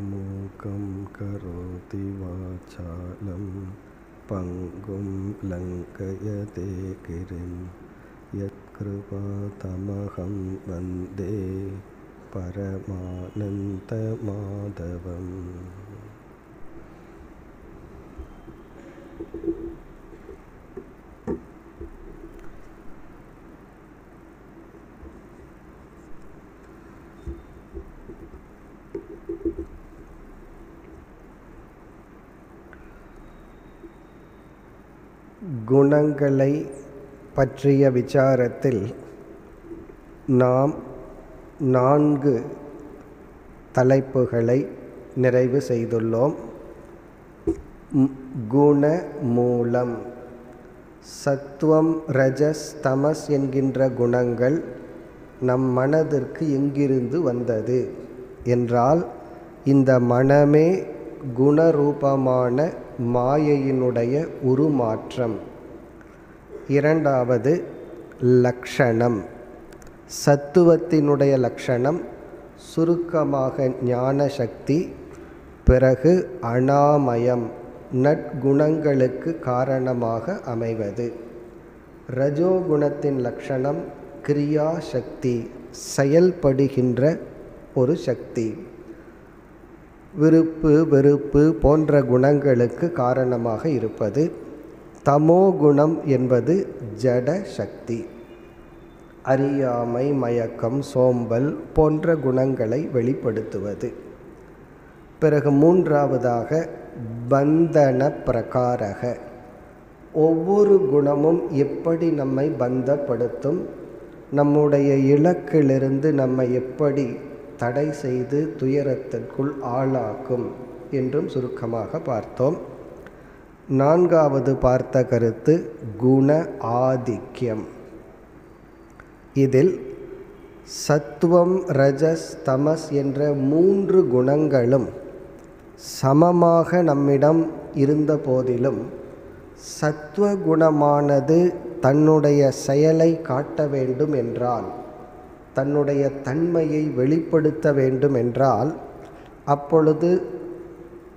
मूकं करोति वाचालं पङ्गुं लङ्कयते गिरिं। यत्कृपातमहं वन्दे परमानन्दमाधवम् குணங்களை பற்றிய விசாரத்தில் நாம் நான்கு தலைப்புகளை நிறைவு செய்துள்ளோம். குண மூலம் சத்துவம் ரஜஸ் தமஸ் என்கின்ற குணங்கள் நம் மனதிற்கு எங்கிருந்து வந்தது என்றால் இந்த மனமே குணரூபமான மாயையினுடைய உருமாற்றம். இரண்டாவது லக்ஷணம். சத்துவத்தினுடைய லக்ஷணம் சுருக்கமாக ஞான சக்தி பிறகு அனாமயம் நற்குணங்களுக்கு காரணமாக அமைவது. ரஜோகுணத்தின் லட்சணம் கிரியா சக்தி செயல்படுகின்ற ஒரு சக்தி. விருப்பு வெறுப்பு போன்ற குணங்களுக்கு காரணமாக இருப்பது. தமோ குணம் என்பது ஜட சக்தி. அறியாமை மயக்கம் சோம்பல் போன்ற குணங்களை வெளிப்படுத்துவது. பிறகு மூன்றாவதாக பந்தன பிரகாரக. ஒவ்வொரு குணமும் எப்படி நம்மை பந்தப்படுத்தும்? நம்முடைய இலக்கிலிருந்து நம்மை எப்படி தடை செய்து துயரத்திற்குள் ஆளாக்கும்? என்றும் சுருக்கமாக பார்த்தோம். நான்காவது பார்த்த கருத்து குண ஆதிக்கியம் இதில் சத்துவம் ரஜஸ் தமஸ் என்ற மூன்று குணங்களும் சமமாக நம்மிடம் இருந்த போதிலும் சத்துவ குணமானது தன்னுடைய செயலை காட்ட வேண்டும் என்றால் தன்னுடைய தன்மையை வெளிப்படுத்த வேண்டும் என்றால் அப்பொழுது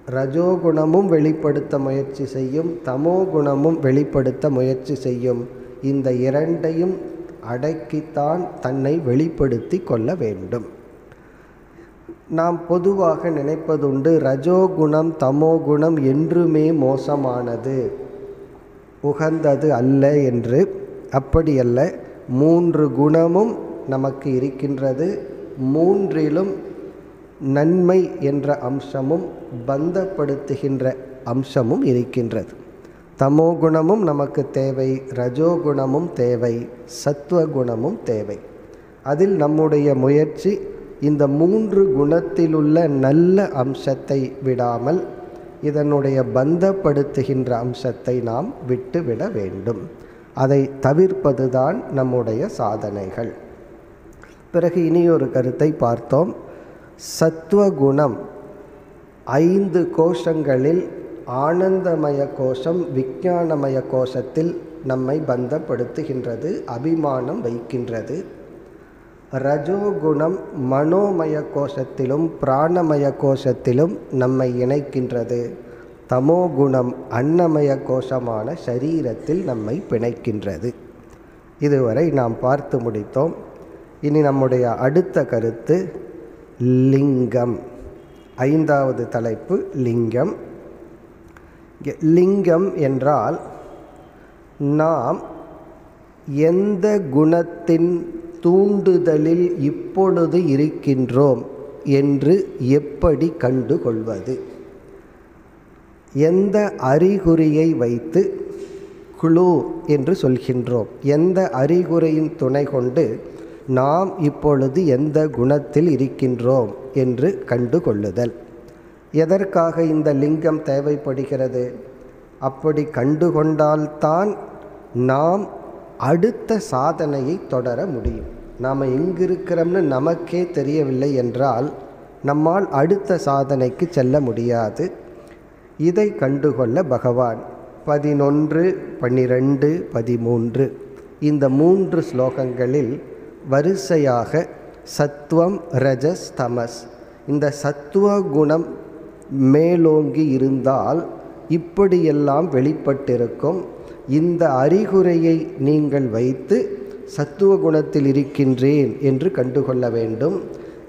ரஜோகுணமும் வெளிப்படுத்த முயற்சி செய்யும் தமோ குணமும் வெளிப்படுத்த முயற்சி செய்யும். இந்த இரண்டையும் அடக்கித்தான் தன்னை வெளிப்படுத்தி கொள்ள வேண்டும். நாம் பொதுவாக நினைப்பதுண்டு ரஜோகுணம் தமோகுணம் என்றுமே மோசமானது உகந்தது அல்ல என்று. அப்படியல்ல மூன்று குணமும் நமக்கு இருக்கின்றது. மூன்றிலும் நன்மை என்ற அம்சமும் பந்தப்படுத்துகின்ற அம்சமும் இருக்கின்றது. தமோ குணமும் நமக்கு தேவை ரஜோகுணமும் தேவை சத்துவகுணமும் தேவை. அதில் நம்முடைய முயற்சி இந்த மூன்று குணத்திலுள்ள நல்ல அம்சத்தை விடாமல் இதனுடைய பந்தப்படுத்துகின்ற அம்சத்தை நாம் விட்டுவிட வேண்டும். அதை தவிர்ப்பதுதான் நம்முடைய சாதனைகள். பிறகு இனியொரு கருத்தை பார்த்தோம். சத்துவகுணம் ஐந்து கோஷங்களில் ஆனந்தமய கோஷம் விஞ்ஞானமய கோஷத்தில் நம்மை பந்தப்படுத்துகின்றது அபிமானம் வைக்கின்றது. ரஜோகுணம் மனோமய கோஷத்திலும் பிராணமய கோஷத்திலும் நம்மை இணைக்கின்றது. தமோகுணம் அன்னமய கோஷமான சரீரத்தில் நம்மை பிணைக்கின்றது. இதுவரை நாம் பார்த்து முடித்தோம். இனி நம்முடைய அடுத்த கருத்து லிங்கம். ஐந்தாவது தலைப்பு லிங்கம். லிங்கம் என்றால் நாம் எந்த குணத்தின் தூண்டுதலில் இப்பொழுது இருக்கின்றோம் என்று எப்படி கண்டுகொள்வது? எந்த அறிகுறியை வைத்து குழு என்று சொல்கின்றோம். எந்த அறிகுறியின் துணை கொண்டு நாம் இப்பொழுது எந்த குணத்தில் இருக்கின்றோம் என்று கண்டுகொள்ளுதல். எதற்காக இந்த லிங்கம் தேவைப்படுகிறது? அப்படி கண்டுகொண்டால்தான் நாம் அடுத்த சாதனையை தொடர முடியும். நாம் எங்கிருக்கிறோம்னு நமக்கே தெரியவில்லை என்றால் நம்மால் அடுத்த சாதனைக்கு செல்ல முடியாது. இதை கண்டுகொள்ள பகவான் பதினொன்று பன்னிரெண்டு பதிமூன்று இந்த மூன்று ஸ்லோகங்களில் வரிசையாக சத்துவம் ரஜஸ் தமஸ். இந்த சத்துவ குணம் மேலோங்கி இருந்தால் இப்படியெல்லாம் வெளிப்பட்டிருக்கும். இந்த அறிகுறையை நீங்கள் வைத்து சத்துவ குணத்தில் இருக்கின்றேன் என்று கண்டுகொள்ள வேண்டும்.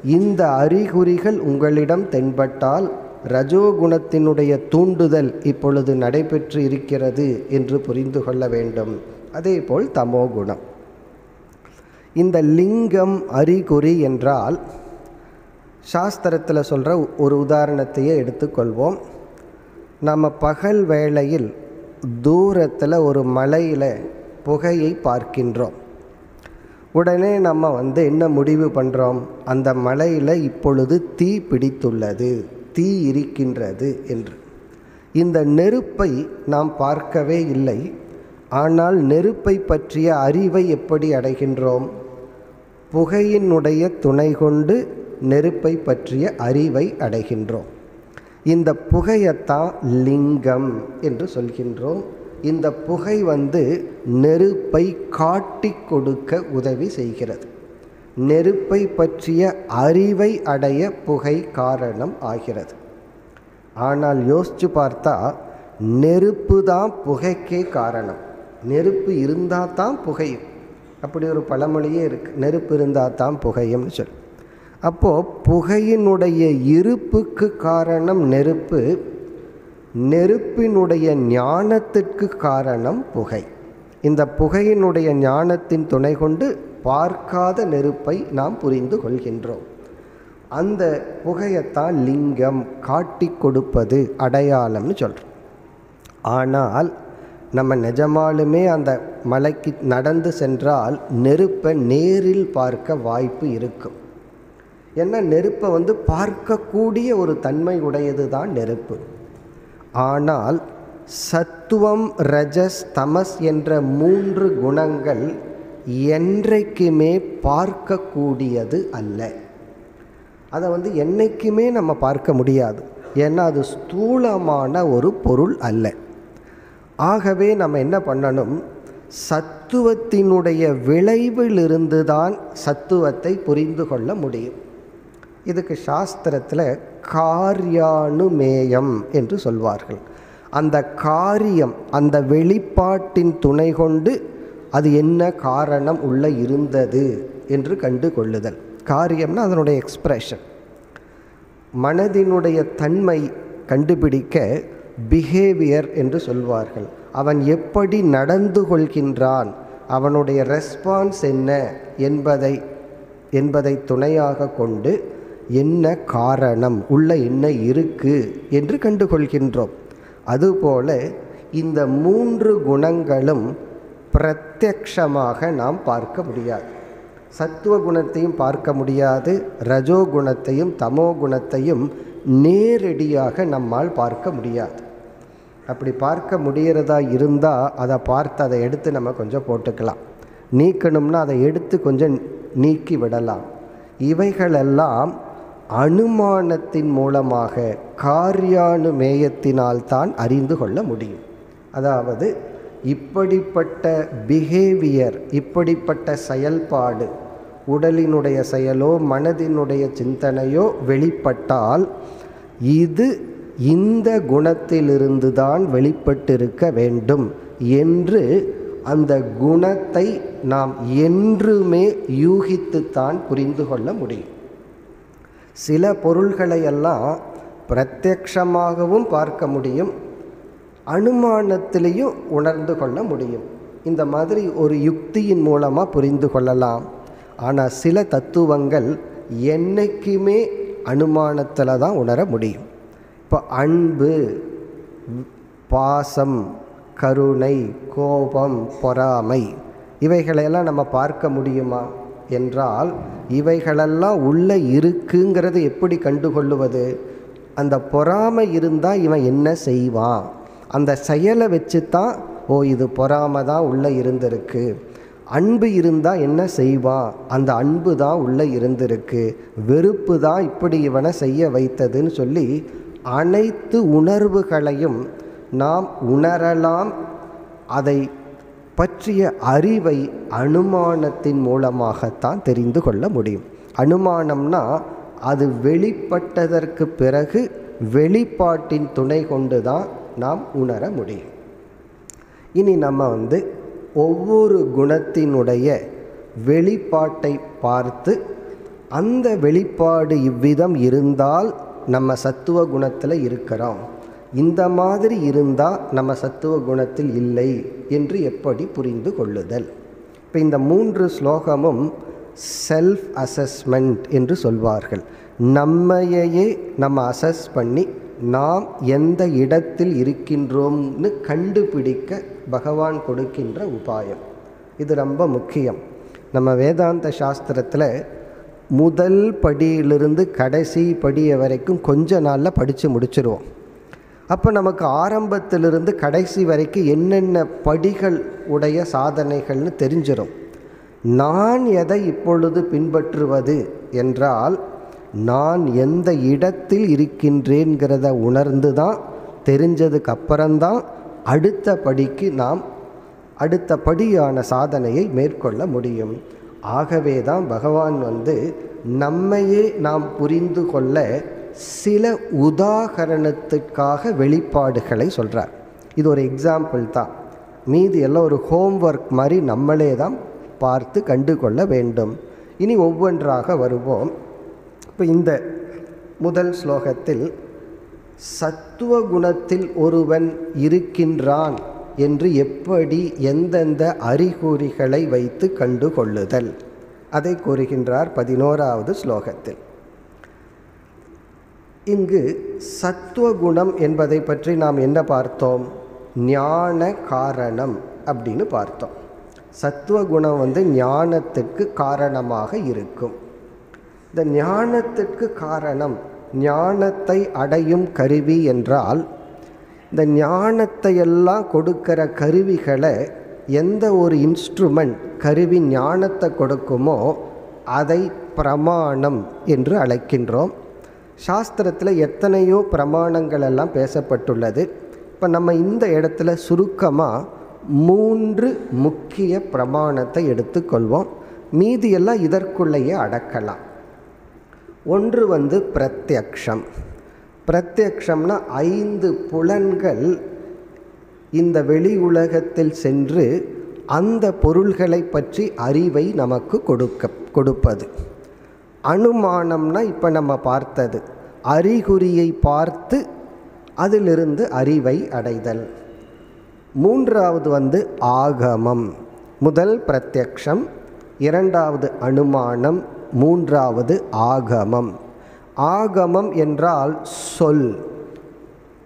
இந்த அறிகுறிகள் உங்களிடம் தென்பட்டால் ரஜோகுணத்தினுடைய தூண்டுதல் இப்பொழுது நடைபெற்று இருக்கிறது என்று புரிந்து கொள்ள வேண்டும். அதேபோல் தமோகுணம் இந்த லிங்கம் அறிகுறி என்றால் சாஸ்திரத்தில் சொல்கிற ஒரு உதாரணத்தையே எடுத்துக்கொள்வோம். நம்ம பகல் வேளையில் தூரத்தில் ஒரு மலையில் புகையை பார்க்கின்றோம். உடனே நம்ம வந்து என்ன முடிவு பண்ணுறோம் அந்த மலையில் இப்பொழுது தீ பிடித்துள்ளது தீ இருக்கின்றது என்று. இந்த நெருப்பை நாம் பார்க்கவே இல்லை. ஆனால் நெருப்பை பற்றிய அறிவை எப்படி அடைகின்றோம்? புகையினுடைய துணை கொண்டு நெருப்பை பற்றிய அறிவை அடைகின்றோம். இந்த புகையத்தான் லிங்கம் என்று சொல்கின்றோம். இந்த புகை வந்து நெருப்பை காட்டி கொடுக்க உதவி செய்கிறது. நெருப்பை பற்றிய அறிவை அடைய புகை காரணம் ஆகிறது. ஆனால் யோசித்து பார்த்தா நெருப்பு தான் புகைக்கே காரணம். நெருப்பு இருந்தால் தான் புகையும். அப்படி ஒரு பழமொழியே இருக்குது நெருப்பு இருந்தால் தான் புகையும்னு சொல்லி. அப்போது புகையினுடைய இருப்புக்கு காரணம் நெருப்பு நெருப்பினுடைய ஞானத்திற்கு காரணம் புகை. இந்த புகையினுடைய ஞானத்தின் துணை கொண்டு பார்க்காத நெருப்பை நாம் புரிந்து கொள்கின்றோம். அந்த புகையத்தான் லிங்கம் காட்டி கொடுப்பது அடையாளம்னு சொல்கிறோம் ஆனால் நம்ம நிஜமாலுமே அந்த மலைக்கு நடந்து சென்றால் நெருப்பை நேரில் பார்க்க வாய்ப்பு இருக்கும். ஏன்னா நெருப்பை வந்து பார்க்கக்கூடிய ஒரு தன்மை உடையது தான் நெருப்பு. ஆனால் சத்துவம் ரஜஸ் தமஸ் என்ற மூன்று குணங்கள் என்றைக்குமே பார்க்கக்கூடியது அல்ல. அதை வந்து என்றைக்குமே நம்ம பார்க்க முடியாது. ஏன்னா அது ஸ்தூலமான ஒரு பொருள் அல்ல. ஆகவே நம்ம என்ன பண்ணணும்? சத்துவத்தினுடைய விளைவிலிருந்து தான் சத்துவத்தை புரிந்து கொள்ள முடியும். இதுக்கு சாஸ்திரத்தில் காரியானுமேயம் என்று சொல்வார்கள். அந்த காரியம் அந்த வெளிப்பாட்டின் துணை கொண்டு அது என்ன காரணம் உள்ள இருந்தது என்று கண்டு கொள்ளுதல். காரியம்னா அதனுடைய எக்ஸ்பிரஷன் மனதினுடைய தன்மை கண்டுபிடிக்க பிஹேவியர் என்று சொல்வார்கள். அவன் எப்படி நடந்து கொள்கின்றான்? அவனுடைய ரெஸ்பான்ஸ் என்ன என்பதை என்பதை துணையாக கொண்டு என்ன காரணம் உள்ள என்ன இருக்கு என்று கண்டுகொள்கின்றோம். அதுபோல இந்த மூன்று குணங்களும் பிரத்யக்ஷமாக நாம் பார்க்க முடியாது. சத்துவ குணத்தையும் பார்க்க முடியாது ரஜோ குணத்தையும் தமோ குணத்தையும் நேரடியாக நம்மால் பார்க்க முடியாது. அப்படி பார்க்க முடிகிறதா இருந்தால் அதை பார்த்து அதை எடுத்து நம்ம கொஞ்சம் போட்டுக்கலாம். நீக்கணும்னா அதை எடுத்து கொஞ்சம் நீக்கி விடலாம். இவைகளெல்லாம் அனுமானத்தின் மூலமாக காரியானுமேயத்தினால் தான் அறிந்து கொள்ள முடியும். அதாவது இப்படிப்பட்ட பிஹேவியர் இப்படிப்பட்ட செயல்பாடு உடலினுடைய செயலோ மனதினுடைய சிந்தனையோ வெளிப்பட்டால் இது இந்த குணத்திலிருந்து தான் வெளிப்பட்டிருக்க வேண்டும் என்று அந்த குணத்தை நாம் என்றுமே யூகித்துத்தான் புரிந்து கொள்ள முடியும். சில பொருள்களையெல்லாம் பிரத்யக்ஷமாகவும் பார்க்க முடியும் அனுமானத்திலையும் உணர்ந்து கொள்ள முடியும். இந்த மாதிரி ஒரு யுக்தியின் மூலமாக புரிந்து கொள்ளலாம். ஆனால் சில தத்துவங்கள் என்றைக்குமே அனுமானத்தில் தான் உணர முடியும். இப்போ அன்பு பாசம் கருணை கோபம் பொறாமை இவைகளையெல்லாம் நம்ம பார்க்க முடியுமா? என்றால் இவைகளெல்லாம் உள்ளே இருக்குங்கிறது எப்படி கண்டுகொள்ளுவது? அந்த பொறாமை இருந்தால் இவன் என்ன செய்வான்? அந்த செயலை வச்சு தான் ஓ இது பொறாமை தான் உள்ளே இருந்திருக்கு. அன்பு இருந்தால் என்ன செய்வான் அந்த அன்பு தான் உள்ளே இருந்திருக்கு. வெறுப்பு தான் இப்படி இவனை செய்ய வைத்ததுன்னு சொல்லி அனைத்து உணர்வுகளையும் நாம் உணரலாம். அதை பற்றிய அறிவை அனுமானத்தின் மூலமாகத்தான் தெரிந்து கொள்ள முடியும். அனுமானம்னா அது வெளிப்பட்டதற்கு பிறகு வெளிப்பாட்டின் துணை கொண்டு தான் நாம் உணர முடியும். இனி நம்ம வந்து ஒவ்வொரு குணத்தினுடைய வெளிப்பாட்டை பார்த்து அந்த வெளிப்பாடு இவ்விதம் இருந்தால் நம்ம சத்துவ குணத்தில் இருக்கிறோம். இந்த மாதிரி இருந்தால் நம்ம சத்துவ குணத்தில் இல்லை என்று எப்படி புரிந்து கொள்ளுதல்? இப்போ இந்த மூன்று ஸ்லோகமும் செல்ஃப் அசஸ்மெண்ட் என்று சொல்வார்கள். நம்மையே நம்ம அசஸ் பண்ணி நாம் எந்த இடத்தில் இருக்கின்றோம்னு கண்டுபிடிக்க பகவான் கொடுக்கின்ற உபாயம். இது ரொம்ப முக்கியம். நம்ம வேதாந்த சாஸ்திரத்தில் முதல் படியிலிருந்து கடைசி படிய வரைக்கும் கொஞ்ச நாளில் படித்து முடிச்சிருவோம். அப்போ நமக்கு ஆரம்பத்திலிருந்து கடைசி வரைக்கும் என்னென்ன படிகள் உடைய சாதனைகள்னு தெரிஞ்சிடும் நான் எதை இப்பொழுது பின்பற்றுவது என்றால் நான் எந்த இடத்தில் இருக்கின்றேங்கிறத உணர்ந்து தான் தெரிஞ்சதுக்கு அப்புறம்தான் அடுத்த படிக்கு நாம் அடுத்த படியான சாதனையை மேற்கொள்ள முடியும். ஆகவே தான் பகவான் வந்து நம்மையே நாம் புரிந்து கொள்ள சில உதாகரணத்துக்காக வெளிப்பாடுகளை சொல்கிறார் இது ஒரு எக்ஸாம்பிள் தான். மீதி எல்லாம் ஒரு ஹோம்ஒர்க் மாதிரி நம்மளே தான் பார்த்து கண்டு கொள்ள வேண்டும். இனி ஒவ்வொன்றாக வருவோம். இப்போ இந்த முதல் ஸ்லோகத்தில் சத்துவ குணத்தில் ஒருவன் இருக்கின்றான் என்று எப்படி எந்தெந்த அறிகுறிகளை வைத்து கண்டு கொள்ளுதல் அதை கூறுகின்றார் பதினோராவது ஸ்லோகத்தில். இங்கு சத்துவ குணம் என்பதை பற்றி நாம் என்ன பார்த்தோம்? ஞான காரணம் அப்படின்னு பார்த்தோம். சத்துவ குணம் வந்து ஞானத்திற்கு காரணமாக இருக்கும். இந்த ஞானத்திற்கு காரணம் ஞானத்தை அடையும் கருவி என்றால் இந்த ஞானத்தை எல்லாம் கொடுக்கிற கருவிகளை எந்த ஒரு இன்ஸ்ட்ருமெண்ட் கருவி ஞானத்தை கொடுக்குமோ அதை பிரமாணம் என்று அழைக்கின்றோம். சாஸ்திரத்தில் எத்தனையோ பிரமாணங்கள் எல்லாம் பேசப்பட்டுள்ளது. இப்போ நம்ம இந்த இடத்துல சுருக்கமாக மூன்று முக்கிய பிரமாணத்தை எடுத்துக்கொள்வோம். மீதியெல்லாம் இதற்குள்ளேயே அடக்கலாம். ஒன்று வந்து பிரத்யக்ஷம். பிரத்யக்ஷம்னா ஐந்து புலன்கள் இந்த வெளி உலகத்தில் சென்று அந்த பொருள்களை பற்றி அறிவை நமக்கு கொடுக்க கொடுப்பது. அனுமானம்னா இப்போ நம்ம பார்த்தது. அறிகுறியை பார்த்து அதிலிருந்து அறிவை அடைதல். மூன்றாவது வந்து ஆகமம். முதல் பிரத்யக்ஷம் இரண்டாவது அனுமானம் மூன்றாவது ஆகமம். ஆகமம் என்றால் சொல்.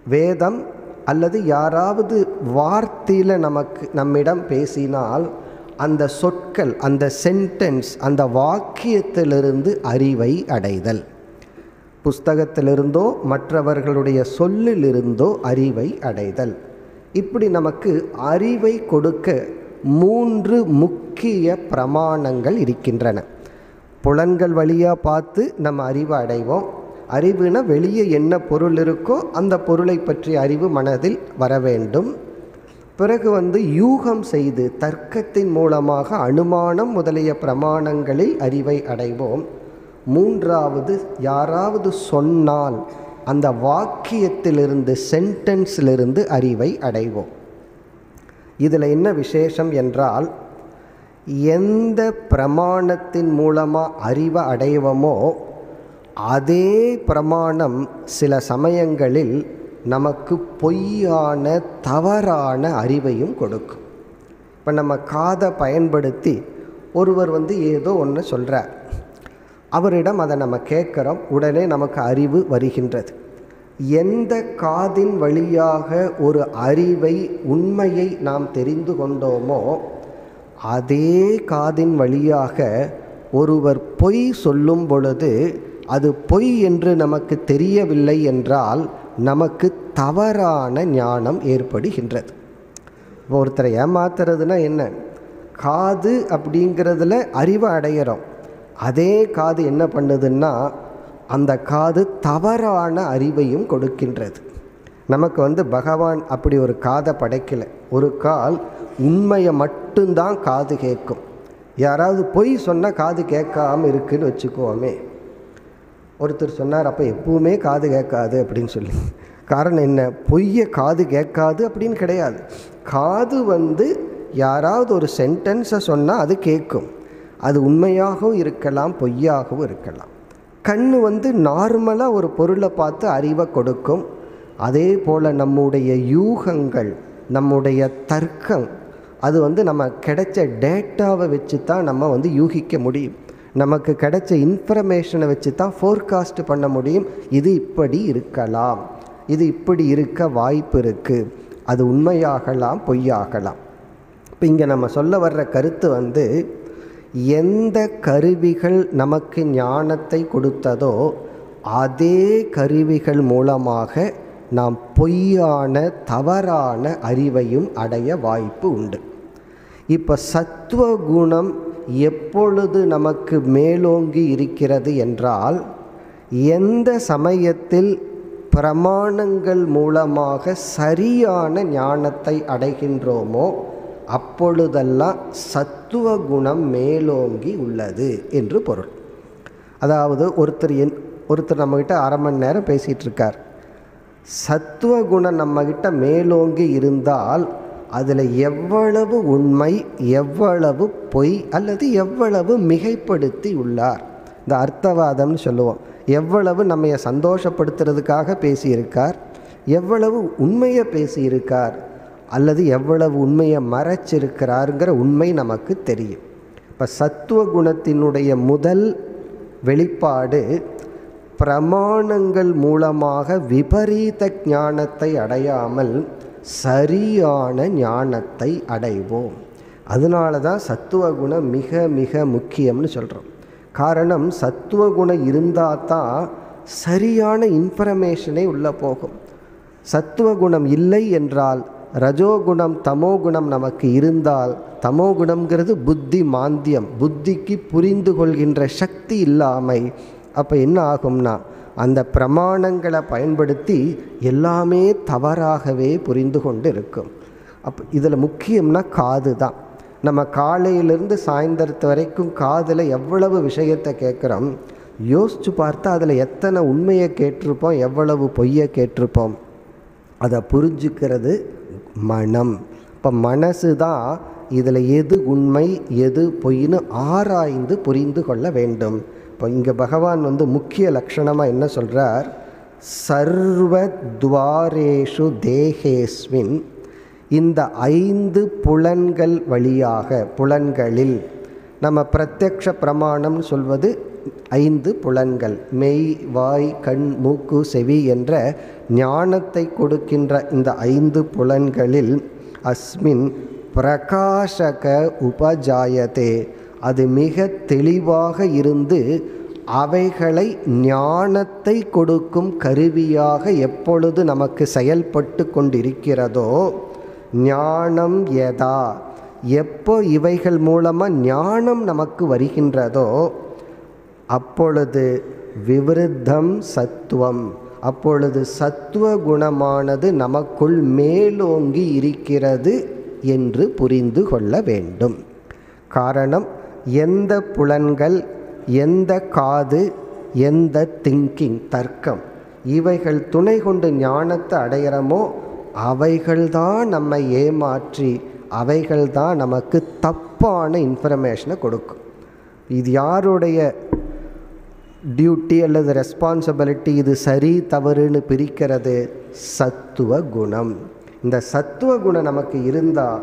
வேதம் அல்லது யாராவது வார்த்தையில் நமக்கு நம்மிடம் பேசினால் அந்த சொற்கள் அந்த சென்டென்ஸ் அந்த வாக்கியத்திலிருந்து அறிவை அடைதல். புஸ்தகத்திலிருந்தோ மற்றவர்களுடைய சொல்லிலிருந்தோ அறிவை அடைதல். இப்படி நமக்கு அறிவை கொடுக்க மூன்று முக்கிய பிரமாணங்கள் இருக்கின்றன. புலன்கள் வழியாக பார்த்து நம்ம அறிவை அடைவோம். அறிவுனா வெளியே என்ன பொருள் இருக்கோ அந்த பொருளை பற்றி அறிவு மனதில் வர வேண்டும். பிறகு வந்து யூகம் செய்து தர்க்கத்தின் மூலமாக அனுமானம் முதலிய பிரமாணங்களில் அறிவை அடைவோம். மூன்றாவது யாராவது சொன்னால் அந்த வாக்கியத்திலிருந்து சென்டென்ஸிலிருந்து அறிவை அடைவோம். இதில் என்ன விசேஷம் என்றால் எந்த பிரமாணத்தின் மூலமாக அறிவை அடைவோமோ அதே பிரமாணம் சில சமயங்களில் நமக்கு பொய்யான தவறான அறிவையும் கொடுக்கும். இப்போ நம்ம காதை பயன்படுத்தி ஒருவர் வந்து ஏதோ ஒன்று சொல்கிறார் அவரிடம் அதை நம்ம கேட்குறோம் உடனே நமக்கு அறிவு வருகின்றது. எந்த காதின் வழியாக ஒரு அறிவை உண்மையை நாம் தெரிந்து கொண்டோமோ அதே காதின் வழியாக ஒருவர் பொய் சொல்லும் பொழுது அது பொய் என்று நமக்கு தெரியவில்லை என்றால் நமக்கு தவறான ஞானம் ஏற்படுகின்றது. ஒருத்தரை ஏமாத்துறதுனா என்ன? காது அப்படிங்கிறதுல அறிவை அடையிறோம். அதே காது என்ன பண்ணுதுன்னா அந்த காது தவறான அறிவையும் கொடுக்கின்றது. நமக்கு வந்து பகவான் அப்படி ஒரு காதை படைக்கலை. ஒரு கால் உண்மையை மட்டும்தான் காது கேட்கும். யாராவது பொய் சொன்னால் காது கேட்காம இருக்குன்னு வச்சுக்குவோமே ஒருத்தர் சொன்னார் அப்போ எப்பவுமே காது கேட்காது அப்படின்னு சொல்லி. காரணம் என்ன? பொய்யை காது கேட்காது அப்படின்னு கிடையாது. காது வந்து யாராவது ஒரு சென்டென்ஸை சொன்னால் அது கேட்கும். அது உண்மையாகவும் இருக்கலாம் பொய்யாகவும் இருக்கலாம். கண் வந்து நார்மலாக ஒரு பொருளை பார்த்து அறிவை கொடுக்கும். அதே போல் நம்முடைய யூகங்கள் நம்முடைய தர்க்கம் அது வந்து நம்ம கிடைச்ச டேட்டாவை வச்சு தான் நம்ம வந்து யூகிக்க முடியும். நமக்கு கிடைச்ச இன்ஃபர்மேஷனை வச்சு தான் ஃபோர்காஸ்ட் பண்ண முடியும். இது இப்படி இருக்கலாம். இது இப்படி இருக்க வாய்ப்பு இருக்குது அது உண்மையாகலாம் பொய்யாகலாம். இப்போ இங்கே நம்ம சொல்ல வர்ற கருத்து வந்து எந்த கருவிகள் நமக்கு ஞானத்தை கொடுத்ததோ அதே கருவிகள் மூலமாக நாம் பொய்யான தவறான அறிவையும் அடைய வாய்ப்பு உண்டு. இப்போ சத்துவ குணம் எப்பொழுது நமக்கு மேலோங்கி இருக்கிறது என்றால் எந்த சமயத்தில் பிரமாணங்கள் மூலமாக சரியான ஞானத்தை அடைகின்றோமோ அப்பொழுதெல்லாம் சத்துவ குணம் மேலோங்கி உள்ளது என்று பொருள். அதாவது ஒருத்தர் என் ஒருத்தர் நம்மக்கிட்ட அரை மணி நேரம் பேசிகிட்ருக்கார் சத்துவ குணம் நம்மக்கிட்ட மேலோங்கி இருந்தால் அதில் எவ்வளவு உண்மை எவ்வளவு பொய் அல்லது எவ்வளவு மிகைப்படுத்தி உள்ளார். இந்த அர்த்தவாதம்னு சொல்லுவோம். எவ்வளவு நம்மைய சந்தோஷப்படுத்துறதுக்காக பேசியிருக்கார் எவ்வளவு உண்மையை பேசியிருக்கார் அல்லது எவ்வளவு உண்மையை மறைச்சிருக்கிறாருங்கிற உண்மை நமக்கு தெரியும். இப்போ சத்துவ குணத்தினுடைய முதல் வெளிப்பாடு பிரமாணங்கள் மூலமாக விபரீத ஞானத்தை அடையாமல் சரியான ஞானத்தை அடைவோம். அதனால தான் சத்துவ குணம் மிக மிக முக்கியம்னு சொல்கிறோம் காரணம் சத்துவ குணம் இருந்தால் தான் சரியான இன்ஃபர்மேஷனே உள்ளே போகும். சத்துவ குணம் இல்லை என்றால் ரஜோகுணம் தமோகுணம் நமக்கு இருந்தால் தமோகுணம்ங்கிறது புத்தி மாந்தியம் புத்திக்கு புரிந்து கொள்கின்ற சக்தி இல்லாமை அப்போ என்ன ஆகும்னா அந்த பிரமாணங்களை பயன்படுத்தி எல்லாமே தவறாகவே புரிந்து கொண்டு இருக்கும் அப்போ இதில் முக்கியம்னா காது தான். நம்ம காலையிலேருந்து சாயந்தரத்து வரைக்கும் காதில் எவ்வளவு விஷயத்தை கேட்குறோம் யோசித்து பார்த்தா அதில் எத்தனை உண்மையை கேட்டிருப்போம் எவ்வளவு பொய்யை கேட்டிருப்போம் அதை புரிஞ்சுக்கிறது மனம். இப்போ மனசு தான் இதில் எது உண்மை எது பொய்ன்னு ஆராய்ந்து புரிந்து கொள்ள வேண்டும். இப்போ இங்கே பகவான் வந்து முக்கிய லக்ஷணமாக என்ன சொல்கிறார் சர்வ துவாரேஷு தேகேஸ்மின். இந்த ஐந்து புலன்கள் வழியாக புலன்களில் நம்ம பிரத்யக்ஷ பிரமாணம் சொல்வது ஐந்து புலன்கள். மெய் வாய் கண் மூக்கு செவி என்ற ஞானத்தை கொடுக்கின்ற இந்த ஐந்து புலன்களில் அஸ்மின் பிரகாஷக உபஜாயதே. அது மிக தெளிவாக இருந்து அவைகளை ஞானத்தை கொடுக்கும் கருவியாக எப்பொழுது நமக்கு செயல்பட்டு கொண்டிருக்கிறதோ ஞானம் எதா? எப்போ இவைகள் மூலமாக ஞானம் நமக்கு வருகின்றதோ அப்பொழுது விவருத்தம் சத்துவம். அப்பொழுது சத்துவ குணமானது நமக்குள் மேலோங்கி இருக்கிறது என்று புரிந்து கொள்ள வேண்டும். காரணம் எந்த புலன்கள் எந்த காது எந்த திங்கிங் தர்க்கம் இவைகள் துணை கொண்டு ஞானத்தை அடையிறமோ அவைகள்தான் நம்மை ஏமாற்றி அவைகள்தான் நமக்கு தப்பான இன்ஃபர்மேஷனை கொடுக்கும். இது யாருடைய டியூட்டி அல்லது ரெஸ்பான்சிபிலிட்டி இது சரி தவறுன்னு பிரிக்கிறது சத்துவ குணம். இந்த சத்துவ குணம் நமக்கு இருந்தால்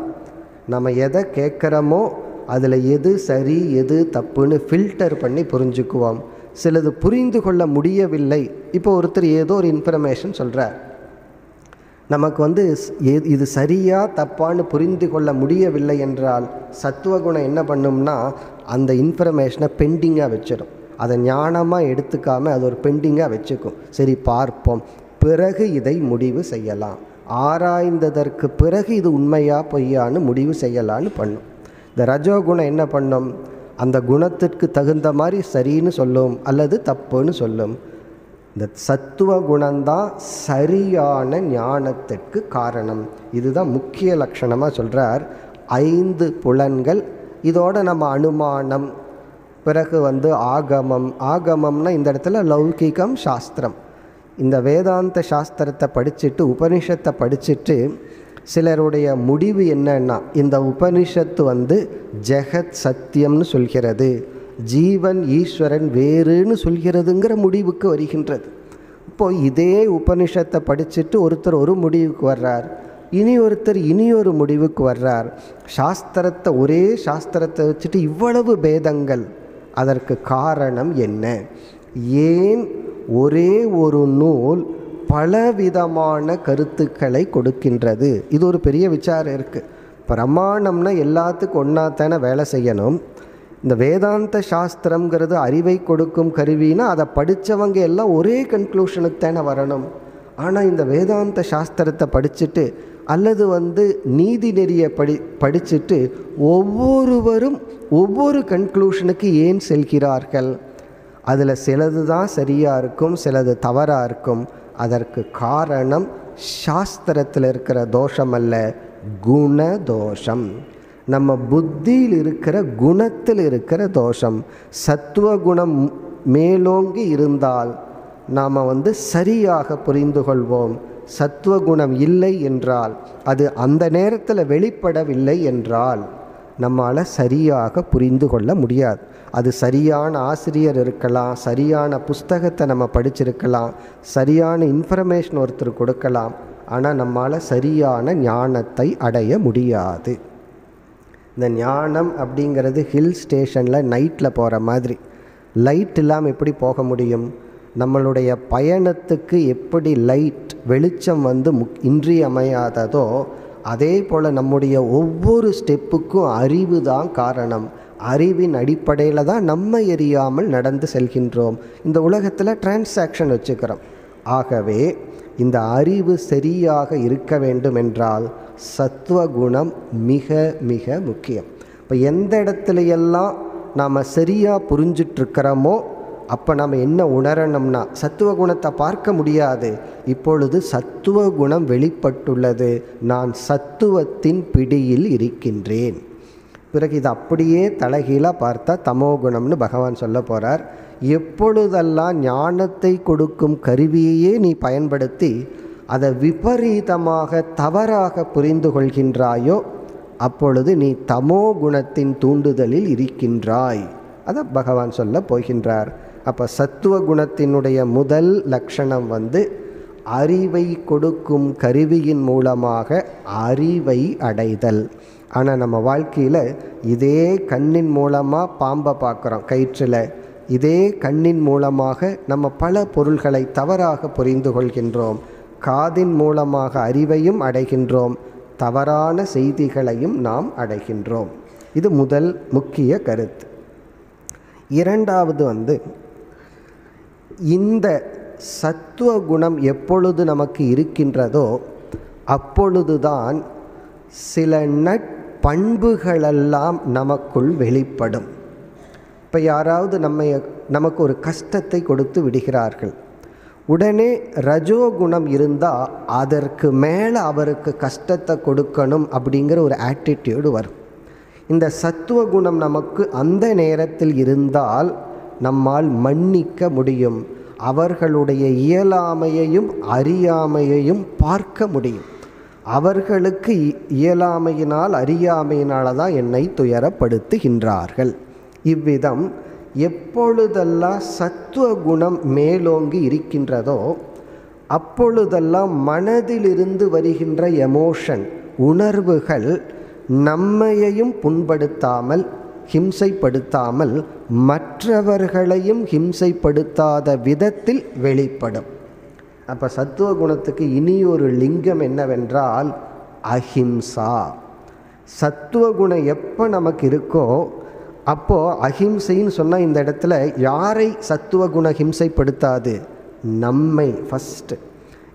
நம்ம எதை கேட்குறோமோ அதில் எது சரி எது தப்புன்னு ஃபில்டர் பண்ணி புரிஞ்சுக்குவோம். சிலது புரிந்து கொள்ள முடியவில்லை. இப்போ ஒருத்தர் ஏதோ ஒரு இன்ஃபர்மேஷன் சொல்கிறார் நமக்கு வந்து இது சரியா தப்பான்னு புரிந்து கொள்ள முடியவில்லை என்றால் சத்துவகுணம் என்ன பண்ணும்னா அந்த இன்ஃபர்மேஷனை பெண்டிங்காக வச்சிடும் அதை ஞானமாக எடுத்துக்காமல் அது ஒரு பெண்டிங்காக வச்சுக்கும். சரி பார்ப்போம். பிறகு இதை முடிவு செய்யலாம். ஆராய்ந்ததற்கு பிறகு இது உண்மையா பொய்யான்னு முடிவு செய்யலான்னு பண்ணும். இந்த ரஜோகுணம் என்ன பண்ணும்? அந்த குணத்திற்கு தகுந்த மாதிரி சரின்னு சொல்லும் அல்லது தப்புன்னு சொல்லும். இந்த சத்துவ குணம்தான் சரியான ஞானத்திற்கு காரணம். இதுதான் முக்கிய லட்சணமாக சொல்கிறார் ஐந்து புலன்கள். இதோட நம்ம அனுமானம். பிறகு வந்து ஆகமம். ஆகமம்னா இந்த இடத்துல லௌகிகம் சாஸ்திரம். இந்த வேதாந்த சாஸ்திரத்தை படிச்சுட்டு உபனிஷத்தை படிச்சுட்டு சிலருடைய முடிவு என்னன்னா இந்த உபனிஷத்து வந்து ஜெகத் சத்தியம்னு சொல்கிறது ஜீவன் ஈஸ்வரன் வேறுன்னு சொல்கிறதுங்கிற முடிவுக்கு வருகின்றது. இப்போது இதே உபனிஷத்தை படிச்சுட்டு ஒருத்தர் ஒரு முடிவுக்கு வர்றார் இனி ஒருத்தர் இனி ஒரு முடிவுக்கு வர்றார் சாஸ்திரத்தை ஒரே சாஸ்திரத்தை வச்சுட்டு இவ்வளவு பேதங்கள் அதற்கு காரணம் என்ன? ஏன் ஒரே ஒரு நூல் பலவிதமான கருத்துக்களை கொடுக்கின்றது. இது ஒரு பெரிய விசாரம் இருக்குது பிரமாணம்னா எல்லாத்துக்கும் ஒன்றா தானே வேலை செய்யணும். இந்த வேதாந்த சாஸ்திரங்கிறது அறிவை கொடுக்கும் கருவினா அதை படித்தவங்க எல்லாம் ஒரே கன்க்ளூஷனுக்கு தானே வரணும். ஆனால் இந்த வேதாந்த சாஸ்திரத்தை படிச்சுட்டு அல்லது வந்து நீதி நெறியை படி படிச்சுட்டு ஒவ்வொருவரும் ஒவ்வொரு கன்க்ளூஷனுக்கு ஏன் செல்கிறார்கள்? அதில் சிலது தான் சரியாக இருக்கும் சிலது தவறாக இருக்கும். அதற்கு காரணம் சாஸ்திரத்தில் இருக்கிற தோஷம் அல்ல குணதோஷம். நம்ம புத்தியில் இருக்கிற குணத்தில் இருக்கிற தோஷம். சத்துவ குணம் மேலோங்கி இருந்தால் நாம் வந்து சரியாக புரிந்து கொள்வோம். சத்துவ குணம் இல்லை என்றால் அது அந்த நேரத்தில் வெளிப்படவில்லை என்றால் நம்மால் சரியாக புரிந்து கொள்ள முடியாது. அது சரியான ஆசிரியர் இருக்கலாம் சரியான புஸ்தகத்தை நம்ம படிச்சிருக்கலாம் சரியான இன்ஃபர்மேஷன் ஒருத்தர் கொடுக்கலாம். ஆனால் நம்மால் சரியான ஞானத்தை அடைய முடியாது. இந்த ஞானம் அப்படிங்கிறது ஹில் ஸ்டேஷனில் நைட்டில் போகிற மாதிரி. லைட் இல்லாமல் எப்படி போக முடியும்? நம்மளுடைய பயணத்துக்கு எப்படி லைட் வெளிச்சம் வந்து முக் இன்றியமையாததோ அதே போல் நம்முடைய ஒவ்வொரு ஸ்டெப்புக்கும் அறிவு தான் காரணம். அறிவின் அடிப்படையில் தான் நம்ம எரியாமல் நடந்து செல்கின்றோம். இந்த உலகத்தில் டிரான்சாக்ஷன் வச்சுக்கிறோம். ஆகவே இந்த அறிவு சரியாக இருக்க வேண்டும் என்றால் சத்துவ குணம் மிக மிக முக்கியம். இப்போ எந்த இடத்துலையெல்லாம் நாம் சரியாக புரிஞ்சிட்ருக்கிறோமோ அப்போ நம்ம என்ன உணரணும்னா சத்துவ குணத்தை பார்க்க முடியாது. இப்பொழுது சத்துவ குணம் வெளிப்பட்டுள்ளது. நான் சத்துவத்தின் பிடியில் இருக்கின்றேன். பிறகு இது அப்படியே தலைகீழாக பார்த்தா தமோ குணம்னு பகவான் சொல்ல போகிறார் எப்பொழுதெல்லாம் ஞானத்தை கொடுக்கும் கருவியையே நீ பயன்படுத்தி அதை விபரீதமாக தவறாக புரிந்து கொள்கின்றாயோ அப்பொழுது நீ தமோ குணத்தின் தூண்டுதலில் இருக்கின்றாய். அதை பகவான் சொல்ல போகின்றார். அப்போ சத்துவ குணத்தினுடைய முதல் லட்சணம் வந்து அறிவை கொடுக்கும் கருவியின் மூலமாக அறிவை அடைதல். ஆனால் நம்ம வாழ்க்கையில் இதே கண்ணின் மூலமாக பாம்பை பார்க்குறோம் கயிற்றில். இதே கண்ணின் மூலமாக நம்ம பல பொருள்களை தவறாக புரிந்து கொள்கின்றோம். காதின் மூலமாக அறிவையும் அடைகின்றோம். தவறான செய்திகளையும் நாம் அடைகின்றோம். இது முதல் முக்கிய கருத்து. இரண்டாவது வந்து இந்த சத்துவ குணம் எப்பொழுது நமக்கு இருக்கின்றதோ அப்பொழுதுதான் சில நட்பண்புகளெல்லாம் நமக்குள் வெளிப்படும். இப்போ யாராவது நம்மை நமக்கு ஒரு கஷ்டத்தை கொடுத்து விடுகிறார்கள். உடனே ரஜோகுணம் இருந்தால் அதற்கு மேலே அவருக்கு கஷ்டத்தை கொடுக்கணும் அப்படிங்கிற ஒரு ஆட்டிடியூடு வரும். இந்த சத்துவ குணம் நமக்கு அந்த நேரத்தில் இருந்தால் நம்மால் மன்னிக்க முடியும். அவர்களுடைய இயலாமையையும் அறியாமையையும் பார்க்க முடியும். அவர்களுக்கு இயலாமையினால் அறியாமையினால தான் என்னை துயரப்படுத்துகின்றார்கள். இவ்விதம் எப்பொழுதெல்லாம் சத்துவ குணம் மேலோங்கி இருக்கின்றதோ அப்பொழுதெல்லாம் மனதிலிருந்து வருகின்ற எமோஷன் உணர்வுகள் நம்மையையும் புண்படுத்தாமல் ஹிம்சைப்படுத்தாமல் மற்றவர்களையும் ஹிம்சைப்படுத்தாத விதத்தில் வெளிப்படும். அப்போ சத்துவ குணத்துக்கு இனி ஒரு லிங்கம் என்னவென்றால் அஹிம்சா. சத்துவ குணம் எப்போ நமக்கு இருக்கோ அப்போது அஹிம்சைன்னு சொன்னால் இந்த இடத்துல யாரை சத்துவ குண ஹிம்சைப்படுத்தாது? நம்மை ஃபஸ்ட்டு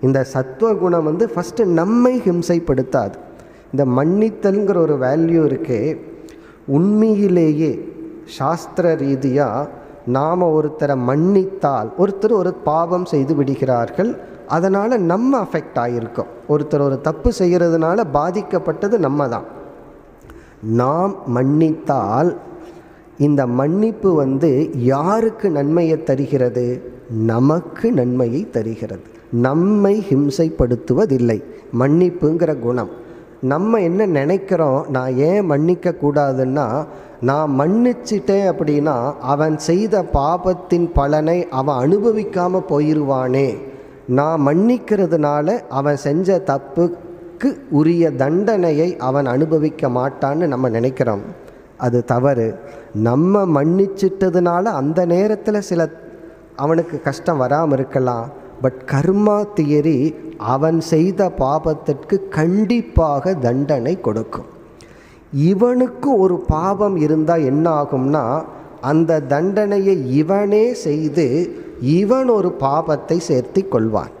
இந்த சத்துவ குணம் வந்து ஃபஸ்ட்டு நம்மை ஹிம்சைப்படுத்தாது. இந்த மன்னித்தல்ங்கிற ஒரு வேல்யூ இருக்குது உண்மையிலேயே சாஸ்திர ரீதியாக நாம் ஒருத்தரை மன்னித்தால் ஒருத்தர் ஒரு பாவம் செய்து விடுகிறார்கள் அதனால் நம்ம அஃபெக்ட் ஆகியிருக்கோம் ஒருத்தர் ஒரு தப்பு செய்கிறதுனால பாதிக்கப்பட்டது நம்ம தான் நாம் மன்னித்தால் இந்த மன்னிப்பு வந்து யாருக்கு நன்மையை தருகிறது? நமக்கு நன்மையை தருகிறது. நம்மை ஹிம்சைப்படுத்துவதில்லை. மன்னிப்புங்கிற குணம். நம்ம என்ன நினைக்கிறோம் நான் ஏன் மன்னிக்க கூடாதுன்னா நான் மன்னிச்சிட்டேன் அப்படின்னா அவன் செய்த பாபத்தின் பலனை அவன் அனுபவிக்காமல் போயிடுவானே நான் மன்னிக்கிறதுனால அவன் செஞ்ச தப்புக்கு உரிய தண்டனையை அவன் அனுபவிக்க மாட்டான்னு நம்ம நினைக்கிறோம். அது தவறு. நம்ம மன்னிச்சிட்டதுனால அந்த நேரத்தில் சில அவனுக்கு கஷ்டம் வராமல் இருக்கலாம். பட் கர்மா தியரி அவன் செய்த பாபத்திற்கு கண்டிப்பாக தண்டனை கொடுக்கும். இவனுக்கு ஒரு பாவம் இருந்தால் என்ன ஆகும்னா அந்த தண்டனையை இவனே செய்து இவன் ஒரு பாபத்தை சேர்த்தி கொள்வான்.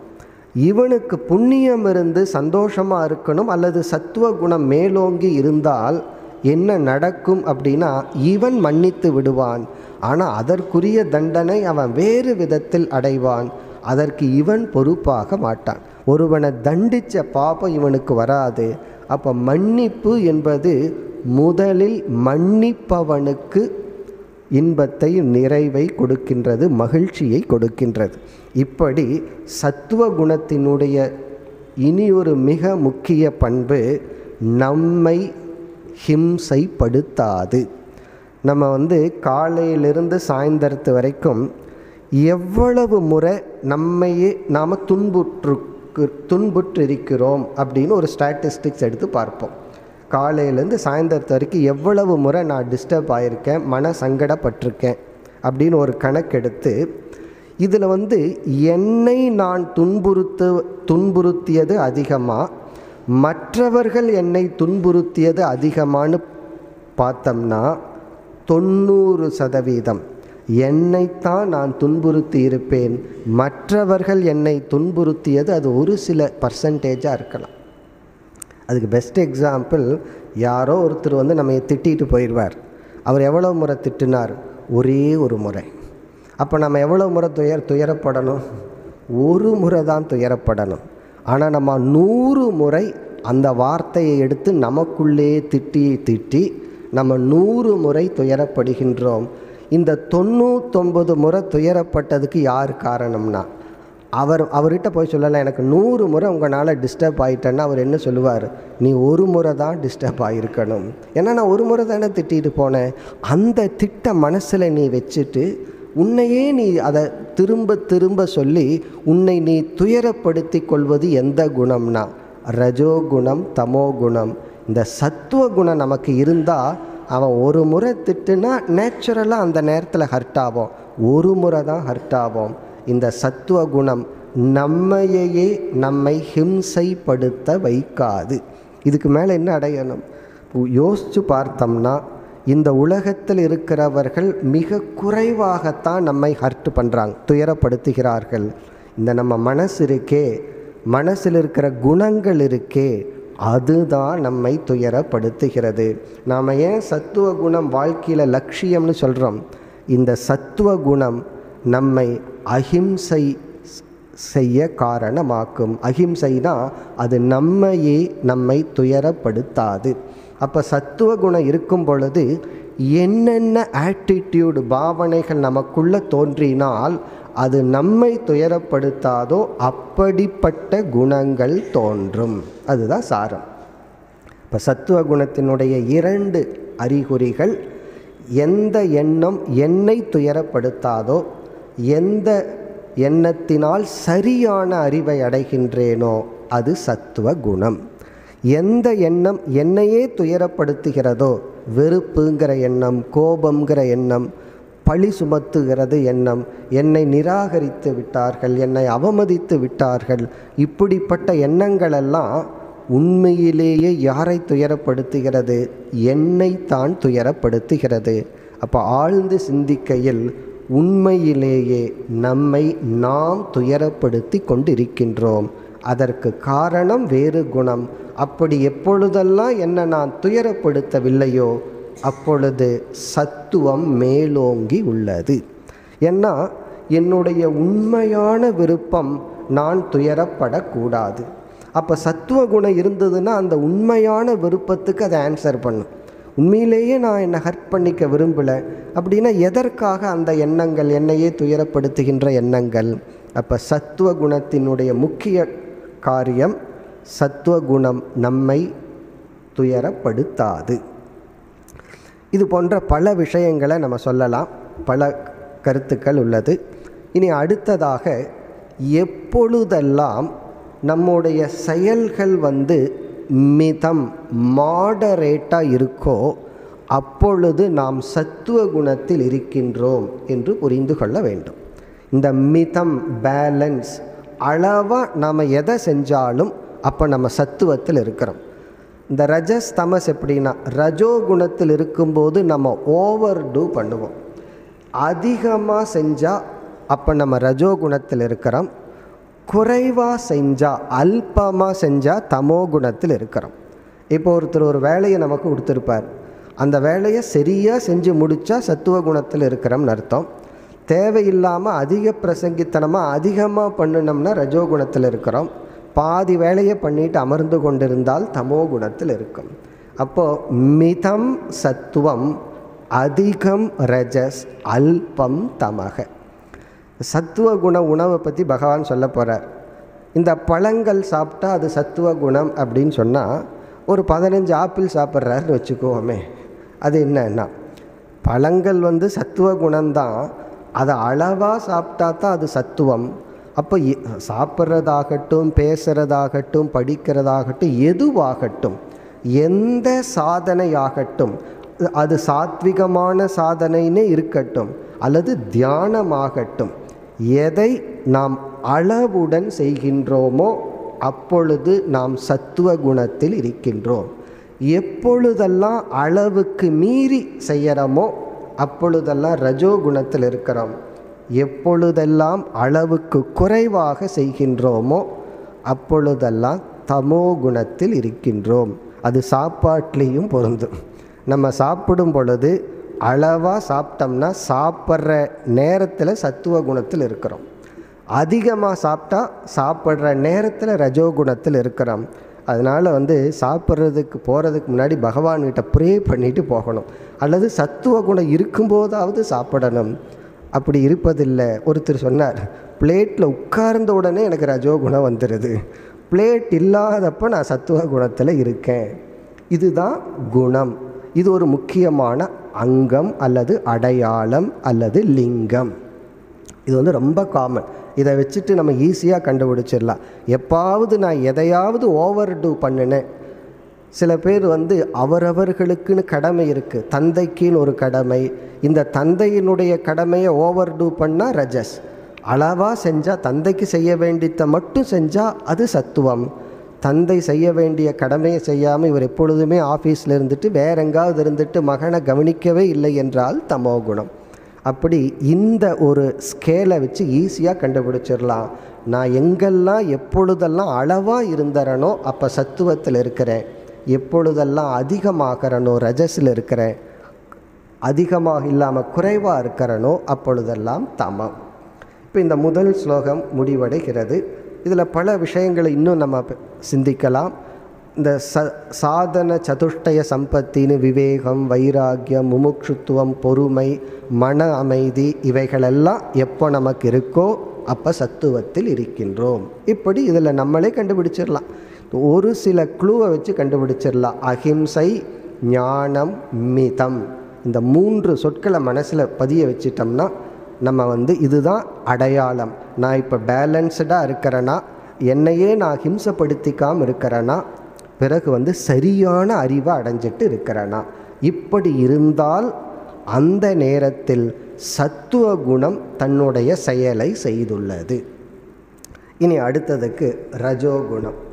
இவனுக்கு புண்ணியம் இருந்து சந்தோஷமாக இருக்கணும் அல்லது சத்துவ குணம் மேலோங்கி இருந்தால் என்ன நடக்கும் அப்படின்னா இவன் மன்னித்து விடுவான். ஆனால் அதற்குரிய தண்டனை அவன் வேறு விதத்தில் அடைவான். அதற்கு இவன் பொறுப்பாக மாட்டான். ஒருவனை தண்டித்த பாப்பம் இவனுக்கு வராது. அப்போ மன்னிப்பு என்பது முதலில் மன்னிப்பவனுக்கு இன்பத்தை நிறைவை கொடுக்கின்றது மகிழ்ச்சியை கொடுக்கின்றது. இப்படி சத்துவ குணத்தினுடைய இனி ஒரு மிக முக்கிய பண்பு நம்மை ஹிம்சைப்படுத்தாது. நம்ம வந்து காலையிலிருந்து சாயந்தரத்து வரைக்கும் எவ்வளவு முறை நம்மையே நாம் துன்புற்று துன்புற்றிருக்கிறோம் அப்படின்னு ஒரு ஸ்டாட்டிஸ்டிக்ஸ் எடுத்து பார்ப்போம். காலையிலேருந்து சாயந்தரத்து வரைக்கும் எவ்வளவு முறை நான் டிஸ்டர்ப் ஆகியிருக்கேன் மன சங்கடப்பட்டிருக்கேன் அப்படின்னு ஒரு கணக்கெடுத்து இதில் வந்து என்னை நான் துன்புறுத்து துன்புறுத்தியது அதிகமாக மற்றவர்கள் என்னை துன்புறுத்தியது அதிகமானு பார்த்தோம்னா தொண்ணூறு சதவீதம். என்னைத்தான் நான் துன்புறுத்தி இருப்பேன். மற்றவர்கள் என்னை துன்புறுத்தியது அது ஒரு சில பர்சன்டேஜாக இருக்கலாம். அதுக்கு பெஸ்ட் எக்ஸாம்பிள் யாரோ ஒருத்தர் வந்து நம்ம திட்டிட்டு போயிடுவார். அவர் எவ்வளோ முறை திட்டினார்? ஒரே ஒரு முறை. அப்போ நம்ம எவ்வளோ முறை துயர் துயரப்படணும்? ஒரு முறை தான் துயரப்படணும். ஆனால் நம்ம நூறு முறை அந்த வார்த்தையை எடுத்து நமக்குள்ளே திட்டி திட்டி நம்ம நூறு முறை துயரப்படுகின்றோம். இந்த தொண்ணூத்தொம்பது முறை துயரப்பட்டதுக்கு யார் காரணம்னா? அவர் அவர்கிட்ட போய் சொல்லலாம் எனக்கு நூறு முறை உங்களால் டிஸ்டர்ப் ஆகிட்டேன்னா அவர் என்ன சொல்லுவார்? நீ ஒரு முறை தான் டிஸ்டர்ப் ஆகிருக்கணும் ஏன்னா நான் ஒரு முறை தானே திட்டிட்டு போனேன். அந்த திட்ட மனசில் நீ வச்சுட்டு உன்னையே நீ அதை திரும்ப திரும்ப சொல்லி உன்னை நீ துயரப்படுத்தி கொள்வது எந்த குணம்னா? ரஜோகுணம் தமோ குணம். இந்த சத்துவ குணம் நமக்கு இருந்தால் அவன் ஒரு முறை திட்டுனா நேச்சுரலாக அந்த நேரத்தில் ஹர்ட் ஆகும் ஒரு முறை தான் ஹர்ட் ஆகும் இந்த சத்துவ குணம் நம்மையே நம்மை ஹிம்சைப்படுத்த வைக்காது. இதுக்கு மேலே என்ன அடையணும்? யோசித்து பார்த்தோம்னா இந்த உலகத்தில் இருக்கிறவர்கள் மிக குறைவாகத்தான் நம்மை ஹர்ட் பண்ணுறாங்க துயரப்படுத்துகிறார்கள். இந்த நம்ம மனசு இருக்கே மனசில் இருக்கிற குணங்கள் இருக்கே அதுதான் நம்மை துயரப்படுத்துகிறது. நாம் ஏன் சத்துவ குணம் வாழ்க்கையில் லட்சியம்னு சொல்கிறோம் இந்த சத்துவ குணம் நம்மை அஹிம்சை செய்ய காரணமாக்கும். அஹிம்சைனா அது நம்மையே நம்மை துயரப்படுத்தாது. அப்போ சத்துவ குணம் இருக்கும் பொழுது என்னென்ன ஆட்டிடியூடு பாவனைகள் நமக்குள்ளே தோன்றினால் அது நம்மை துயரப்படுத்தாதோ அப்படிப்பட்ட குணங்கள் தோன்றும். அதுதான் சாரம். இப்போ சத்துவ குணத்தினுடைய இரண்டு அறிகுறிகள் எந்த எண்ணம் என்னை துயரப்படுத்தாதோ எந்த எண்ணத்தினால் சரியான அறிவை அடைகின்றேனோ அது சத்துவ குணம். எந்த எண்ணம் என்னையே துயரப்படுத்துகிறதோ வெறுப்புங்கிற எண்ணம் கோபங்கிற எண்ணம் பழி சுமத்துகிறது எண்ணம். என்னை நிராகரித்து விட்டார்கள் என்னை அவமதித்து விட்டார்கள். இப்படிப்பட்ட எண்ணங்களெல்லாம் உண்மையிலேயே யாரை துயரப்படுத்துகிறது? என்னை தான் துயரப்படுத்துகிறது. அப்போ ஆழ்ந்து சிந்திக்கையில் உண்மையிலேயே நம்மை நாம் துயரப்படுத்தி கொண்டிருக்கின்றோம். அதற்கு காரணம் வேறு குணம். அப்படி எப்பொழுதெல்லாம் என்ன நான் துயரப்படுத்தவில்லையோ அப்பொழுது சத்துவம் மேலோங்கி உள்ளது. ஏன்னா என்னுடைய உண்மையான விருப்பம் நான் துயரப்படக்கூடாது. அப்போ சத்துவ குணம் இருந்ததுன்னா அந்த உண்மையான விருப்பத்துக்கு அதை ஆன்சர் பண்ணும் உண்மையிலேயே நான் என்னை ஹர்ட் பண்ணிக்க விரும்பலை. அப்படின்னா எதற்காக அந்த எண்ணங்கள் என்னையே துயரப்படுத்துகின்ற எண்ணங்கள்? அப்போ சத்துவ குணத்தினுடைய முக்கிய காரியம் சத்துவ குணம் நம்மை துயரப்படுத்தாது. இது போன்ற பல விஷயங்களை நம்ம சொல்லலாம். பல கருத்துக்கள் உள்ளது. இனி அடுத்ததாக எப்பொழுதெல்லாம் நம்முடைய செயல்கள் வந்து மிதம் மாடரேட்டாக இருக்கோ அப்பொழுது நாம் சத்துவ குணத்தில் இருக்கின்றோம் என்று புரிந்து கொள்ள வேண்டும். இந்த மிதம் பேலன்ஸ் அளவாக நாம் எதை செஞ்சாலும் அப்போ நம்ம சத்துவத்தில் இருக்கிறோம். இந்த ரஜஸ் தமஸ் எப்படின்னா ரஜோ குணத்தில் இருக்கும்போது நம்ம ஓவர் டூ பண்ணுவோம். அதிகமாக செஞ்சால் அப்போ நம்ம ரஜோ குணத்தில் இருக்கிறோம். குறைவாக செஞ்சால் அல்பமாக செஞ்சால் தமோ குணத்தில் இருக்கிறோம். இப்போ ஒருத்தர் ஒரு வேலையை நமக்கு கொடுத்துருப்பார். அந்த வேலையை சரியாக செஞ்சு முடித்தா சத்துவ குணத்தில் இருக்கிறோம்னு அர்த்தம். தேவையில்லாமல் அதிக பிரசங்கித்தனமாக அதிகமாக பண்ணினோம்னா ரஜோ குணத்தில் இருக்கிறோம். பாதி வேலையை பண்ணிட்டு அமர்ந்து கொண்டிருந்தால் தமோ குணத்தில் இருக்கும். அப்போது மிதம் சத்துவம் அதிகம் ரஜஸ் அல்பம் தமக. சத்துவ குண உணவை பற்றி பகவான் சொல்ல போகிறார் இந்த பழங்கள் சாப்பிட்டா அது சத்துவ குணம் அப்படின்னு சொன்னால் ஒரு பதினஞ்சு ஆப்பிள் சாப்பிட்றாருன்னு வச்சுக்குவோமே அது என்னன்னா பழங்கள் வந்து சத்துவ குணம்தான் அதை அளவாக சாப்பிட்டா தான் அது சத்துவம் அப்போ சாப்பிட்றதாகட்டும் பேசுகிறதாகட்டும் படிக்கிறதாகட்டும் எதுவாகட்டும் எந்த சாதனையாகட்டும் அது சாத்விகமான சாதனைன்னு இருக்கட்டும் அல்லது தியானமாகட்டும் எதை நாம் அளவுடன் செய்கின்றோமோ அப்பொழுது நாம் சத்துவ குணத்தில் இருக்கின்றோம். எப்பொழுதெல்லாம் அளவுக்கு மீறி செய்கிறோமோ அப்பொழுதெல்லாம் ரஜோ குணத்தில் இருக்கிறோம். எப்பொழுதெல்லாம் அளவுக்கு குறைவாக செய்கின்றோமோ அப்பொழுதெல்லாம் தமோ குணத்தில் இருக்கின்றோம். அது சாப்பாட்லேயும் பொருந்தும் நம்ம சாப்பிடும் பொழுது அளவாக சாப்பிட்டோம்னா சாப்பிட்ற நேரத்தில் சத்துவ குணத்தில் இருக்கிறோம். அதிகமாக சாப்பிட்டா சாப்பிட்ற நேரத்தில் ரஜோ குணத்தில் இருக்கிறோம். அதனால் வந்து சாப்பிட்றதுக்கு போகிறதுக்கு முன்னாடி பகவான்கிட்ட ப்ரே பண்ணிவிட்டு போகணும். அல்லது சத்துவ குணம் இருக்கும்போதாவது சாப்பிடணும். அப்படி இருப்பதில்லை. ஒருத்தர் சொன்னார் பிளேட்டில் உட்கார்ந்த உடனே எனக்கு ரஜோ குணம் வந்துடுது பிளேட் இல்லாதப்போ நான் சத்துவ குணத்தில் இருக்கேன். இதுதான் குணம். இது ஒரு முக்கியமான அங்கம் அல்லது அடையாளம் அல்லது லிங்கம். இது வந்து ரொம்ப காமன் இதை வச்சுட்டு நம்ம ஈஸியாக கண்டுபிடிச்சிடலாம். எப்பாவது நான் எதையாவது ஓவர் டூ பண்ணினேன். சில பேர் வந்து அவரவர்களுக்குன்னு கடமை இருக்குது தந்தைக்குன்னு ஒரு கடமை. இந்த தந்தையினுடைய கடமையை ஓவர் டூ பண்ணால் ரஜஸ். அளவாக செஞ்சால் தந்தைக்கு செய்ய வேண்டியதை மட்டும் செஞ்சால் அது சத்துவம். தந்தை செய்ய வேண்டிய கடமையை செய்யாமல் இவர் எப்பொழுதுமே ஆஃபீஸில் இருந்துட்டு வேற எங்காவது இருந்துட்டு மகனை கவனிக்கவே இல்லை என்றால் தமோ குணம். அப்படி இந்த ஒரு ஸ்கேலை வச்சு ஈஸியாக கண்டுபிடிச்சிடலாம். நான் எங்கெல்லாம் எப்பொழுதெல்லாம் அளவாக இருந்தரனோ அப்போ சத்துவத்தில் இருக்கிறேன். எப்பொழுதெல்லாம் அதிகமாகறனோ ரஜஸில் இருக்கிறேன் அதிகமாக இல்லாமல் குறைவாக இருக்கிறனோ அப்பொழுதெல்லாம் தமம். இப்போ இந்த முதல் ஸ்லோகம் முடிவடைகிறது. இதில் பல விஷயங்களை இன்னும் நம்ம சிந்திக்கலாம். இந்த ச சாதன சதுஷ்டய சம்பத்தின்னு விவேகம் வைராக்கியம் முமுட்சுத்துவம் பொறுமை மன அமைதி இவைகளெல்லாம் எப்போ நமக்கு இருக்கோ அப்போ சத்துவத்தில் இருக்கின்றோம். இப்படி இதில் நம்மளே கண்டுபிடிச்சிடலாம் ஒரு சில க்ளூவை வச்சு கண்டுபிடிச்சிடலாம். அஹிம்சை ஞானம் மிதம். இந்த மூன்று சொற்களை மனசில் பதிய வச்சிட்டோம்னா நம்ம வந்து இதுதான் அடையாளம். நான் இப்போ பேலன்ஸ்டாக இருக்கிறேன்னா என்னையே நான் ஹிம்சப்படுத்திக்காமல் இருக்கிறேன்னா பிறகு வந்து சரியான அறிவை அடைஞ்சிட்டு இருக்கிறேனா. இப்படி இருந்தால் அந்த நேரத்தில் சத்துவ குணம் தன்னுடைய செயலை செய்துள்ளது. இனி அடுத்ததுக்கு ரஜோகுணம்.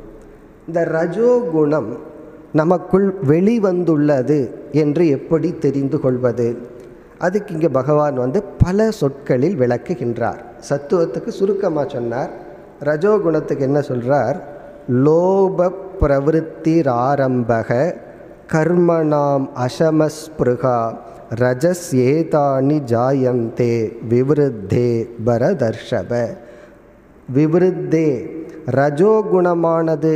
இந்த ரஜோகுணம் நமக்குள் வெளிவந்துள்ளது என்று எப்படி தெரிந்து கொள்வது? அதுக்கு இங்கே பகவான் வந்து பல சொற்களில் விளக்குகின்றார். சத்துவத்துக்கு சுருக்கமாக சொன்னார். ரஜோகுணத்துக்கு என்ன சொல்கிறார் லோப பிரவருத்திராரம்பக கர்மணாம் அசமஸ்பிருகா ரஜஸ் ஏதானி ஜாயந்தே விவருத்தே பரதர்ஷப விவருத்தே ரஜோகுணமானது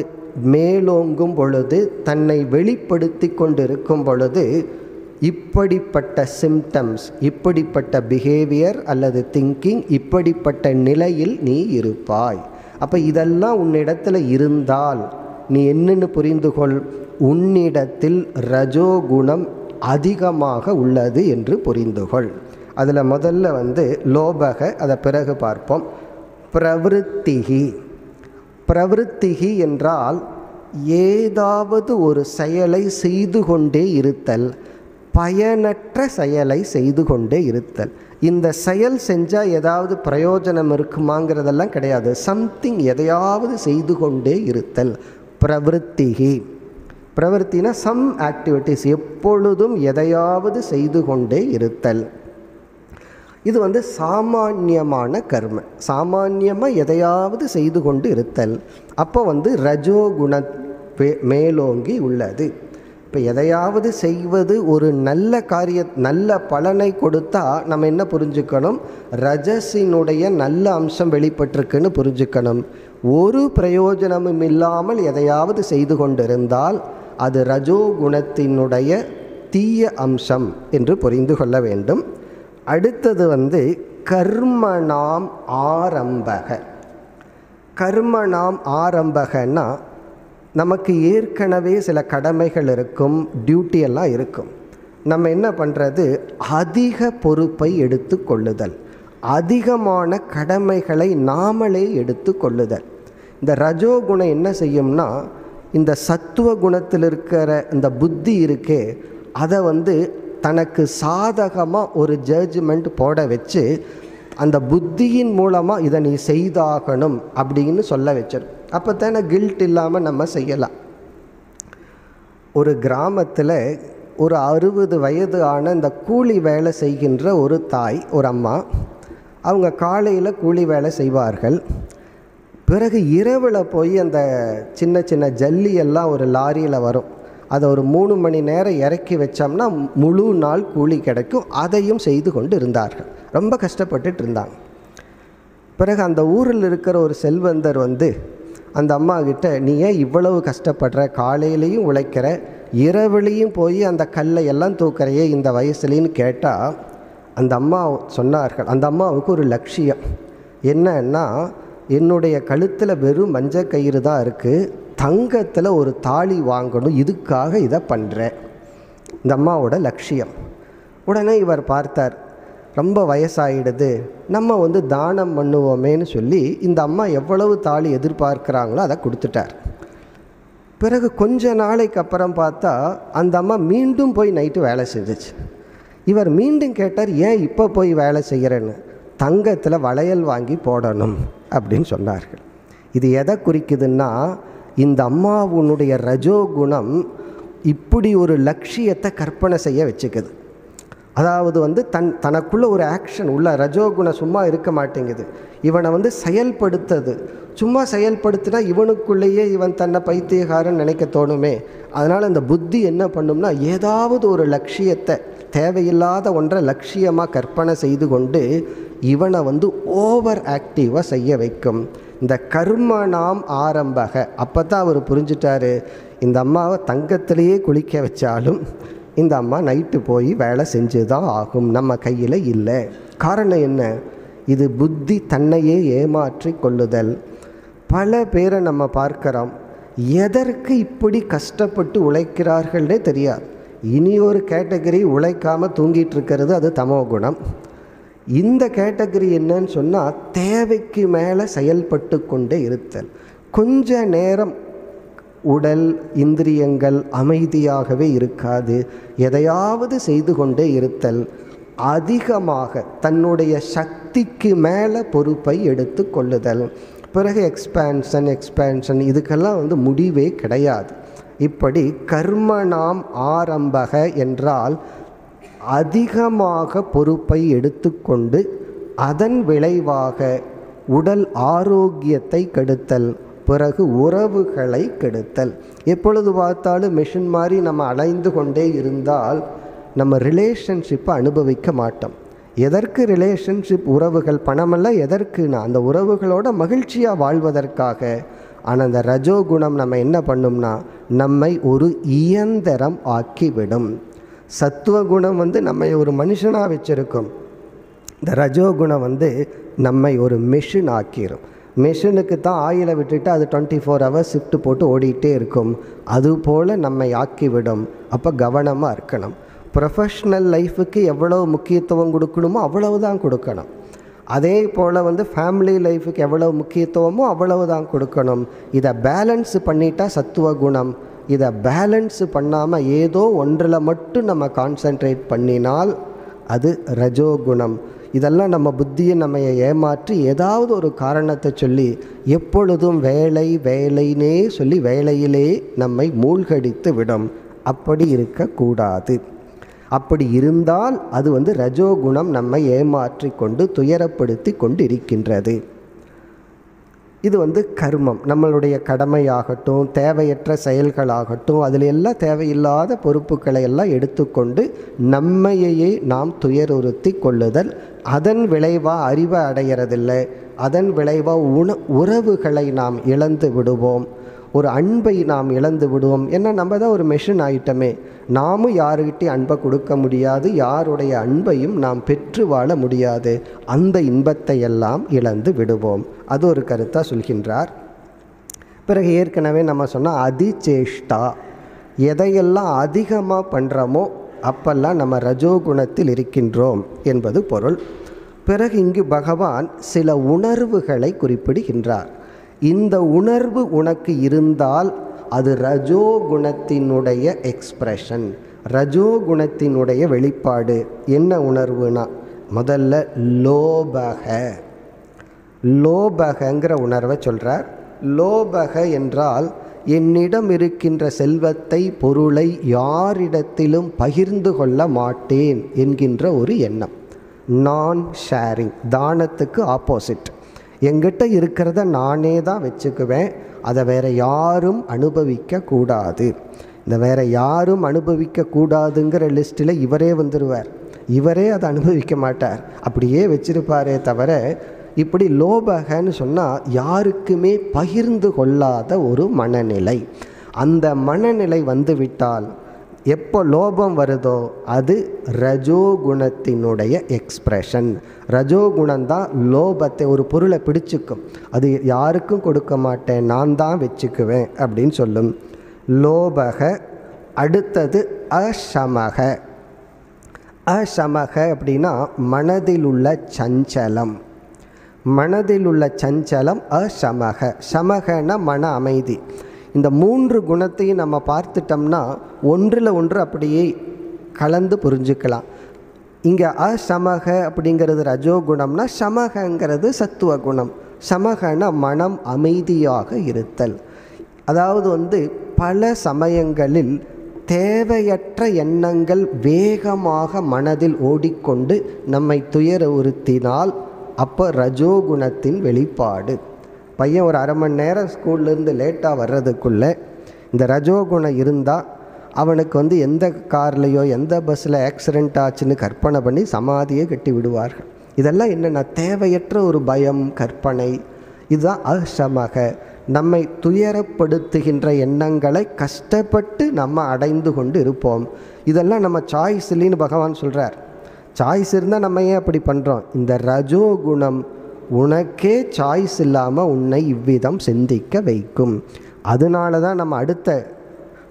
மேலோங்கும் பொழுது தன்னை வெளிப்படுத்தி கொண்டிருக்கும் பொழுது இப்படிப்பட்ட சிம்டம்ஸ் இப்படிப்பட்ட பிஹேவியர் அல்லது திங்கிங் இப்படிப்பட்ட நிலையில் நீ இருப்பாய். அப்போ இதெல்லாம் உன்னிடத்தில் இருந்தால் நீ என்னென்னு புரிந்து கொள் உன்னிடத்தில் ரஜோகுணம் அதிகமாக உள்ளது என்று புரிந்து கொள் அதில் முதல்ல வந்து லோபக அதை பிறகு பார்ப்போம். பிரவருத்திகி பிரவருத்திகி என்றால் ஏதாவது ஒரு செயலை செய்து கொண்டே இருத்தல் பயனற்ற செயலை செய்து கொண்டே இருத்தல். இந்த செயல் செஞ்சால் ஏதாவது பிரயோஜனம் இருக்குமாங்கிறதெல்லாம் கிடையாது. சம்திங் எதையாவது செய்து கொண்டே இருத்தல். பிரவருத்திகி. பிரவருத்தினா சம் ஆக்டிவிட்டிஸ். எப்பொழுதும் எதையாவது செய்து கொண்டே இருத்தல். இது வந்து சாமானியமான கர்ம. சாமானியமாக எதையாவது செய்து கொண்டு இருத்தல். அப்போ வந்து ரஜோகுண மேலோங்கி உள்ளது. இப்போ எதையாவது செய்வது ஒரு நல்ல காரிய நல்ல பலனை கொடுத்தா நம்ம என்ன புரிஞ்சுக்கணும்? ரஜசினுடைய நல்ல அம்சம் வெளிப்பட்டிருக்குன்னு புரிஞ்சுக்கணும். ஒரு பிரயோஜனமும் இல்லாமல் எதையாவது செய்து கொண்டிருந்தால் அது ரஜோகுணத்தினுடைய தீய அம்சம் என்று புரிந்து கொள்ள வேண்டும். அடுத்தது வந்து கர்மணாம் ஆரம்பக. கர்மணாம் ஆரம்பகன்னா நமக்கு ஏற்கனவே சில கடமைகள் இருக்கும் டியூட்டி எல்லாம் இருக்கும். நம்ம என்ன பண்ணுறது அதிக பொறுப்பை எடுத்து கொள்ளுதல். அதிகமான கடமைகளை நாமளே எடுத்து கொள்ளுதல். இந்த ரஜோகுணம் என்ன செய்யும்னா இந்த சத்துவ குணத்தில் இருக்கிற இந்த புத்தி இருக்கே அதை வந்து தனக்கு சாதகமாக ஒரு ஜட்ஜ்மெண்ட் போட வச்சு அந்த புத்தியின் மூலமாக இதை நீ செய்தாகணும் அப்படின்னு சொல்ல வச்சிரு. அப்போ தானே கில்ட் இல்லாமல் நம்ம செய்யலாம். ஒரு கிராமத்தில் ஒரு அறுபது வயது ஆன இந்த கூலி வேலை செய்கின்ற ஒரு தாய் ஒரு அம்மா அவங்க காலையில் கூலி வேலை செய்வார்கள். பிறகு இரவில் போய் அந்த சின்ன சின்ன ஜல்லி எல்லாம் ஒரு லாரியில் வரும். அதை ஒரு மூணு மணி நேரம் இறக்கி வச்சோம்னா முழு நாள் கூலி கிடைக்கும். அதையும் செய்து கொண்டு இருந்தார்கள் ரொம்ப கஷ்டப்பட்டுட்டு இருந்தாங்க. பிறகு அந்த ஊரில் இருக்கிற ஒரு செல்வந்தர் வந்து அந்த அம்மா கிட்ட நீ ஏன் இவ்வளவு கஷ்டப்படுற? காலையிலையும் உழைக்கிற. இரவுலையும் போய் அந்த கல்லை எல்லாம் தூக்குறையே இந்த வயசுலேன்னு கேட்டால் அந்த அம்மா சொன்னார்கள். அந்த அம்மாவுக்கு ஒரு லட்சியம். என்னன்னா என்னுடைய கழுத்தில் வெறும் மஞ்சள் கயிறு தான் இருக்குது தங்கத்தில் ஒரு தாலி வாங்கணும் இதுக்காக இதை பண்ணுறேன் இந்த அம்மாவோட லட்சியம். உடனே இவர் பார்த்தார் ரொம்ப வயசாயிடுது நம்ம வந்து தானம் பண்ணுவோமேன்னு சொல்லி இந்த அம்மா எவ்வளவு தாலி எதிர்பார்க்குறாங்களோ அதை கொடுத்துட்டார். பிறகு கொஞ்ச நாளைக்கு அப்புறம் பார்த்தா அந்த அம்மா மீண்டும் போய் நைட்டு வேலை செஞ்சிச்சு. இவர் மீண்டும் கேட்டார் ஏன் இப்போ போய் வேலை செய்கிறேன்னு தங்கத்தில் வளையல் வாங்கி போடணும் அப்படின்னு சொன்னார்கள். இது எதை குறிக்குதுன்னா இந்த அம்மாவுனுடைய ரஜோகுணம் இப்படி ஒரு லட்சியத்தை கற்பனை செய்ய வச்சுக்குது. அதாவது வந்து தன் தனக்குள்ளே ஒரு ஆக்ஷன் உள்ள ரஜோகுணம் சும்மா இருக்க மாட்டேங்குது. இவனை வந்து செயல்படுத்தது. சும்மா செயல்படுத்தினா இவனுக்குள்ளேயே இவன் தன்னை பைத்தியகாரன் நினைக்க தோணுமே. அதனால் இந்த புத்தி என்ன பண்ணும்னா ஏதாவது ஒரு லட்சியத்தை தேவையில்லாத ஒன்றை லட்சியமாக கற்பனை செய்து கொண்டு இவனை வந்து ஓவர் ஆக்டிவாக செய்ய வைக்கும். இந்த கர்ம நாம் ஆரம்பக. அப்போ தான் அவர் புரிஞ்சிட்டாரு. இந்த அம்மாவை தங்கத்திலேயே குளிக்க வச்சாலும் இந்த அம்மா நைட்டு போய் வேலை செஞ்சு தான் ஆகும். நம்ம கையில் இல்லை. காரணம் என்ன? இது புத்தி தன்னையே ஏமாற்றி கொள்ளுதல். பல பேரை நம்ம பார்க்குறோம். எதற்கு இப்படி கஷ்டப்பட்டு உழைக்கிறார்கள்னே தெரியாது. இனி ஒரு கேட்டகரி உழைக்காமல் தூங்கிட்டு இருக்கிறது அது தமோ குணம் இந்த கேட்டகரி என்னன்னு சொன்னால் தேவைக்கு மேலே செயல்பட்டு கொண்டே இருத்தல். கொஞ்ச நேரம் உடல் இந்திரியங்கள் அமைதியாகவே இருக்காது. எதையாவது செய்து கொண்டே இருத்தல். அதிகமாக தன்னுடைய சக்திக்கு மேலே பொறுப்பை எடுத்து கொள்ளுதல். பிறகு எக்ஸ்பேன்ஷன் எக்ஸ்பேன்ஷன் இதுக்கெல்லாம் வந்து முடிவே கிடையாது. இப்படி கர்ம நாம் ஆரம்பக என்றால் அதிகமாக பொறுப்பை எடுத்துக்கொண்டு அதன் விளைவாக உடல் ஆரோக்கியத்தை கெடுத்தல் பிறகு உறவுகளை கெடுத்தல். எப்பொழுது பார்த்தாலும் மிஷின் மாதிரி நம்ம அலைந்து கொண்டே இருந்தால் நம்ம ரிலேஷன்ஷிப்பை அனுபவிக்க மாட்டோம். எதற்கு ரிலேஷன்ஷிப் உறவுகள்? பணமெல்லாம் எதற்குனா? அந்த உறவுகளோட மகிழ்ச்சியாக வாழ்வதற்காக. ஆனால் அந்த ரஜோகுணம் நம்ம என்ன பண்ணும்னா நம்மை ஒரு இயந்திரம் ஆக்கிவிடும். சத்துவகுணம் வந்து நம்மை ஒரு மனுஷனாக வச்சுருக்கும். இந்த ரஜோகுணம் வந்து நம்மை ஒரு மிஷின் ஆக்கிரும். மிஷினுக்கு தான் ஆயிலை விட்டுட்டு அது டுவெண்ட்டி ஃபோர் ஹவர்ஸ் ஷிஃப்ட் போட்டு ஓடிட்டே இருக்கும். அதுபோல் நம்மை ஆக்கிவிடும். அப்போ கவனமாக இருக்கணும். ப்ரொஃபஷ்னல் லைஃபுக்கு எவ்வளோ முக்கியத்துவம் கொடுக்கணுமோ அவ்வளவு தான் கொடுக்கணும். அதே போல் வந்து ஃபேமிலி லைஃபுக்கு எவ்வளோ முக்கியத்துவமோ அவ்வளவு தான் கொடுக்கணும். இதை பேலன்ஸ் பண்ணிட்டா சத்துவ குணம் இதை பேலன்ஸ் பண்ணாமல் ஏதோ ஒன்றில் மட்டும் நம்ம கான்சென்ட்ரேட் பண்ணினால் அது ரஜோகுணம். இதெல்லாம் நம்ம புத்தியை நம்ம ஏமாற்றி ஏதாவது ஒரு காரணத்தை சொல்லி எப்பொழுதும் வேலை வேலைனே சொல்லி வேலையிலே நம்மை மூழ்கடித்து விடும். அப்படி இருக்கக்கூடாது. அப்படி இருந்தால் அது வந்து ரஜோகுணம் நம்மை ஏமாற்றி கொண்டு துயரப்படுத்தி கொண்டு இருக்கின்றது இது வந்து கர்மம். நம்மளுடைய கடமையாகட்டும் தேவையற்ற செயல்களாகட்டும் அதில் எல்லாம் தேவையில்லாத பொறுப்புகளை எல்லாம் எடுத்துக்கொண்டு நம்மையே நாம் துயருறுத்தி கொள்ளுதல் அதன் விளைவாக அறிவை அடையிறதில்லை அதன் விளைவாக உண உறவுகளை நாம் இழந்து விடுவோம். ஒரு அன்பை நாம் இழந்து விடுவோம். ஏன்னா நம்ம தான் ஒரு மெஷின் ஆயிட்டமே. நாமும் யாருக்கிட்டே அன்பை கொடுக்க முடியாது. யாருடைய அன்பையும் நாம் பெற்று வாழ முடியாது. அந்த இன்பத்தை எல்லாம் இழந்து விடுவோம். அது ஒரு கருத்தாக சொல்கின்றார். பிறகு ஏற்கனவே நம்ம சொன்னால் அதிச்சேஷ்டா எதையெல்லாம் அதிகமாக பண்ணுறோமோ அப்பெல்லாம் நம்ம ரஜோகுணத்தில் இருக்கின்றோம் என்பது பொருள். பிறகு இங்கு பகவான் சில உணர்வுகளை குறிப்பிடுகின்றார். இந்த உணர்வு உனக்கு இருந்தால் அது ரஜோகுணத்தினுடைய ரஜோ ரஜோகுணத்தினுடைய வெளிப்பாடு. என்ன உணர்வுனா? முதல்ல லோபக. லோபகங்கிற உணர்வை சொல்கிறார் லோபக என்றால் என்னிடம் இருக்கின்ற செல்வத்தை பொருளை யாரிடத்திலும் பகிர்ந்து கொள்ள மாட்டேன் என்கின்ற ஒரு எண்ணம். நான் ஷேரிங் தானத்துக்கு ஆப்போசிட் எங்கிட்ட இருக்கிறத நானே தான் வச்சுக்குவேன். அதை வேற யாரும் அனுபவிக்க கூடாது இந்த வேற யாரும் அனுபவிக்க கூடாதுங்கிற லிஸ்ட்டில் இவரே வந்துடுவார் இவரே அதை அனுபவிக்க மாட்டார். அப்படியே வச்சிருப்பாரே தவிர இப்படி லோபகன்னு சொன்னால் யாருக்குமே பகிர்ந்து கொள்ளாத ஒரு மனநிலை. அந்த மனநிலை வந்துவிட்டால் எப்போ லோபம் வருதோ அது ரஜோகுணத்தினுடைய எக்ஸ்ப்ரெஷன் ரஜோகுணம்தான் லோபத்தை ஒரு பொருளை பிடிச்சிக்கும். அது யாருக்கும் கொடுக்க மாட்டேன் நான் தான் வச்சுக்குவேன் அப்படின்னு சொல்லும். லோபக அடுத்தது அசமக. அசமக அப்படின்னா மனதில் உள்ள சஞ்சலம். மனதில் உள்ள சஞ்சலம் அசமக. சமகன மன அமைதி. இந்த மூன்று குணத்தையும் நம்ம பார்த்துட்டோம்னா ஒன்றில் ஒன்று அப்படியே கலந்து புரிஞ்சுக்கலாம். இங்கே அசமக அப்படிங்கிறது ரஜோகுணம்னா சமகங்கிறது சத்துவ குணம் சமகன மனம் அமைதியாக இருத்தல். அதாவது வந்து பல சமயங்களில் தேவையற்ற எண்ணங்கள் வேகமாக மனதில் ஓடிக்கொண்டு நம்மை துயர உறுத்தினால் அப்போ ரஜோகுணத்தின் வெளிப்பாடு. பையன் ஒரு அரை மணி நேரம் ஸ்கூல்லேருந்து லேட்டாக வர்றதுக்குள்ளே இந்த ரஜோகுணம் இருந்தால் அவனுக்கு வந்து எந்த கார்லேயோ எந்த பஸ்ஸில் ஆக்சிடெண்ட் ஆச்சுன்னு கற்பனை பண்ணி சமாதியை கட்டி விடுவார்கள். இதெல்லாம் என்னென்ன தேவையற்ற ஒரு பயம் கற்பனை. இதுதான் அசமக நம்மை துயரப்படுத்துகின்ற எண்ணங்களை கஷ்டப்பட்டு நம்ம அடைந்து கொண்டு இருப்போம். இதெல்லாம் நம்ம சாய்ஸ் இல்லைன்னு பகவான் சொல்கிறார் சாய்ஸ் இருந்தால் நம்ம ஏன் அப்படி பண்ணுறோம் இந்த ரஜோகுணம் உனக்கே சாய்ஸ் இல்லாமல் உன்னை இவ்விதம் சிந்திக்க வைக்கும். அதனால தான் நம்ம அடுத்த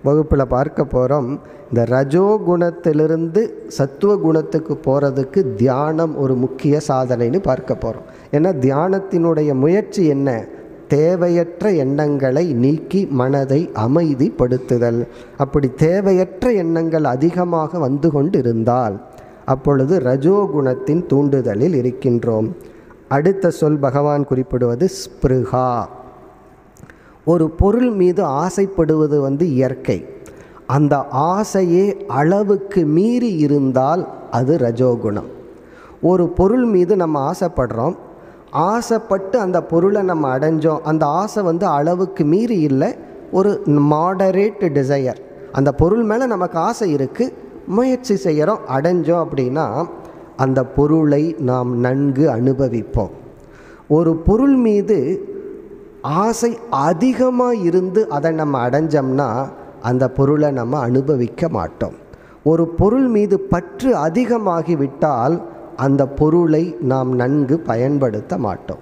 வகுப்பில் பார்க்க போகிறோம் இந்த ரஜோ குணத்திலிருந்து சத்துவ குணத்துக்கு போகிறதுக்கு தியானம் ஒரு முக்கிய சாதனைன்னு பார்க்க போகிறோம் ஏன்னா தியானத்தினுடைய முயற்சி என்ன? தேவையற்ற எண்ணங்களை நீக்கி மனதை அமைதிப்படுத்துதல். அப்படி தேவையற்ற எண்ணங்கள் அதிகமாக வந்து கொண்டு இருந்தால் அப்பொழுது ரஜோகுணத்தின் தூண்டுதலில் இருக்கின்றோம். அடுத்த சொல் பகவான் குறிப்பிடுவது ஸ்பிருகா. ஒரு பொருள் மீது ஆசைப்படுவது வந்து இயற்கை. அந்த ஆசையே அளவுக்கு மீறி இருந்தால் அது ரஜோகுணம். ஒரு பொருள் மீது நம்ம ஆசைப்படுறோம். ஆசைப்பட்டு அந்த பொருளை நம்ம அடைஞ்சோம். அந்த ஆசை வந்து அளவுக்கு மீறி இல்லை. ஒரு மாடரேட் டிசையர் அந்த பொருள் மேலே நமக்கு ஆசை இருக்குது முயற்சி செய்கிறோம் அடைஞ்சோம் அப்படின்னா அந்த பொருளை நாம் நன்கு அனுபவிப்போம். ஒரு பொருள் மீது ஆசை அதிகமாக இருந்து அதை நம்ம அடைஞ்சோம்னா அந்த பொருளை நம்ம அனுபவிக்க மாட்டோம். ஒரு பொருள் மீது பற்று அதிகமாகிவிட்டால் அந்த பொருளை நாம் நன்கு பயன்படுத்த மாட்டோம்.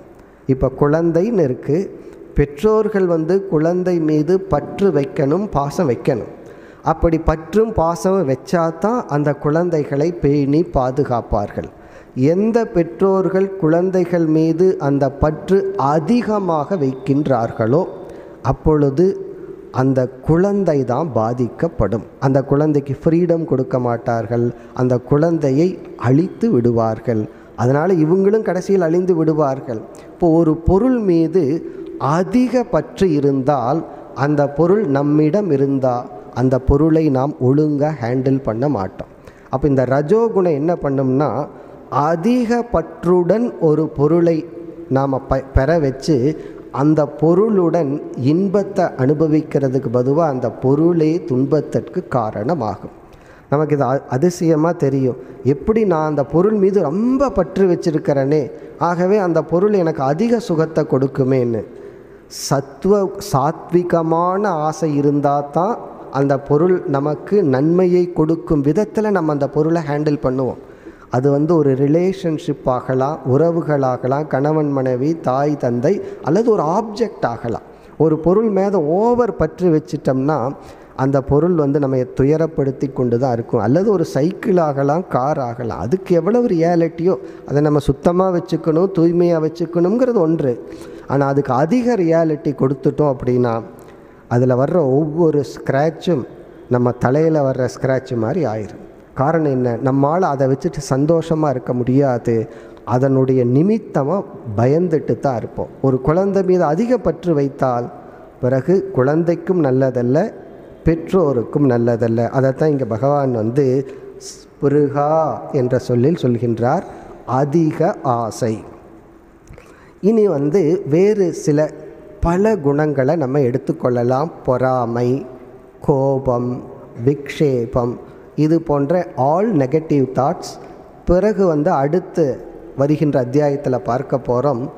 இப்போ குழந்தைன்னு இருக்குது பெற்றோர்கள் வந்து குழந்தை மீது பற்று வைக்கணும் பாசம் வைக்கணும். அப்படி பற்றும் பாசமும் வச்சாதான் அந்த குழந்தைகளை பேணி பாதுகாப்பார்கள். எந்த பெற்றோர்கள் குழந்தைகள் மீது அந்த பற்று அதிகமாக வைக்கின்றார்களோ அப்பொழுது அந்த குழந்தை தான் பாதிக்கப்படும். அந்த குழந்தைக்கு ஃப்ரீடம் கொடுக்க மாட்டார்கள். அந்த குழந்தையை அழித்து விடுவார்கள். அதனால் இவங்களும் கடைசியில் அழிந்து விடுவார்கள். இப்போ ஒரு பொருள் மீது அதிக பற்று இருந்தால் அந்த பொருள் நம்மிடம் இருந்தால் அந்த பொருளை நாம் ஒழுங்காக ஹேண்டில் பண்ண மாட்டோம். அப்போ இந்த ரஜோகுணம் என்ன பண்ணும்னா அதிக பற்றுடன் ஒரு பொருளை நாம் ப பெற வச்சு அந்த பொருளுடன் இன்பத்தை அனுபவிக்கிறதுக்கு பதுவாக அந்த பொருளே துன்பத்திற்கு காரணமாகும். நமக்கு இது அதிசயமாக தெரியும். எப்படி நான் அந்த பொருள் மீது ரொம்ப பற்று வச்சிருக்கிறேனே ஆகவே அந்த பொருள் எனக்கு அதிக சுகத்தை கொடுக்குமேன்னு. சத்துவ சாத்விகமான ஆசை இருந்தால் தான் அந்த பொருள் நமக்கு நன்மையை கொடுக்கும் விதத்தில் நம்ம அந்த பொருளை ஹேண்டில் பண்ணுவோம். அது வந்து ஒரு ரிலேஷன்ஷிப் ஆகலாம் உறவுகளாகலாம் கணவன் மனைவி தாய் தந்தை அல்லது ஒரு ஆப்ஜெக்ட் ஆகலாம். ஒரு பொருள் மேலே ஓவர் பற்று வச்சிட்டோம்னா அந்த பொருள் வந்து நம்ம துயரப்படுத்தி கொண்டு தான் இருக்கும். அல்லது ஒரு சைக்கிள் ஆகலாம் கார் ஆகலாம். அதுக்கு எவ்வளோ ரியாலிட்டியோ அதை நம்ம சுத்தமாக வச்சுக்கணும் தூய்மையாக வச்சுக்கணுங்கிறது ஒன்று. ஆனால் அதுக்கு அதிக ரியாலிட்டி கொடுத்துட்டோம் அப்படின்னா அதில் வர்ற ஒவ்வொரு ஸ்க்ராட்சும் நம்ம தலையில் வர்ற ஸ்க்ராட்ச் மாதிரி ஆயிரும். காரணம் என்ன? நம்மால் அதை வச்சுட்டு சந்தோஷமாக இருக்க முடியாது. அதனுடைய நிமித்தமாக பயந்துட்டு தான் இருப்போம். ஒரு குழந்தை மீது அதிக பற்று வைத்தால் பிறகு குழந்தைக்கும் நல்லதல்ல பெற்றோருக்கும் நல்லதல்ல. அதைத்தான் இங்கே பகவான் வந்து ஸ்பிருகா என்ற சொல்லில் சொல்கின்றார். அதிக ஆசை. இனி வந்து வேறு சில பல குணங்களை நம்ம எடுத்துக்கொள்ளலாம். பொறாமை கோபம் விக்ஷேபம் இது போன்ற ஆல் நெகட்டிவ் தாட்ஸ் பிறகு வந்து அடுத்து வருகின்ற அத்தியாயத்தில் பார்க்க போகிறோம்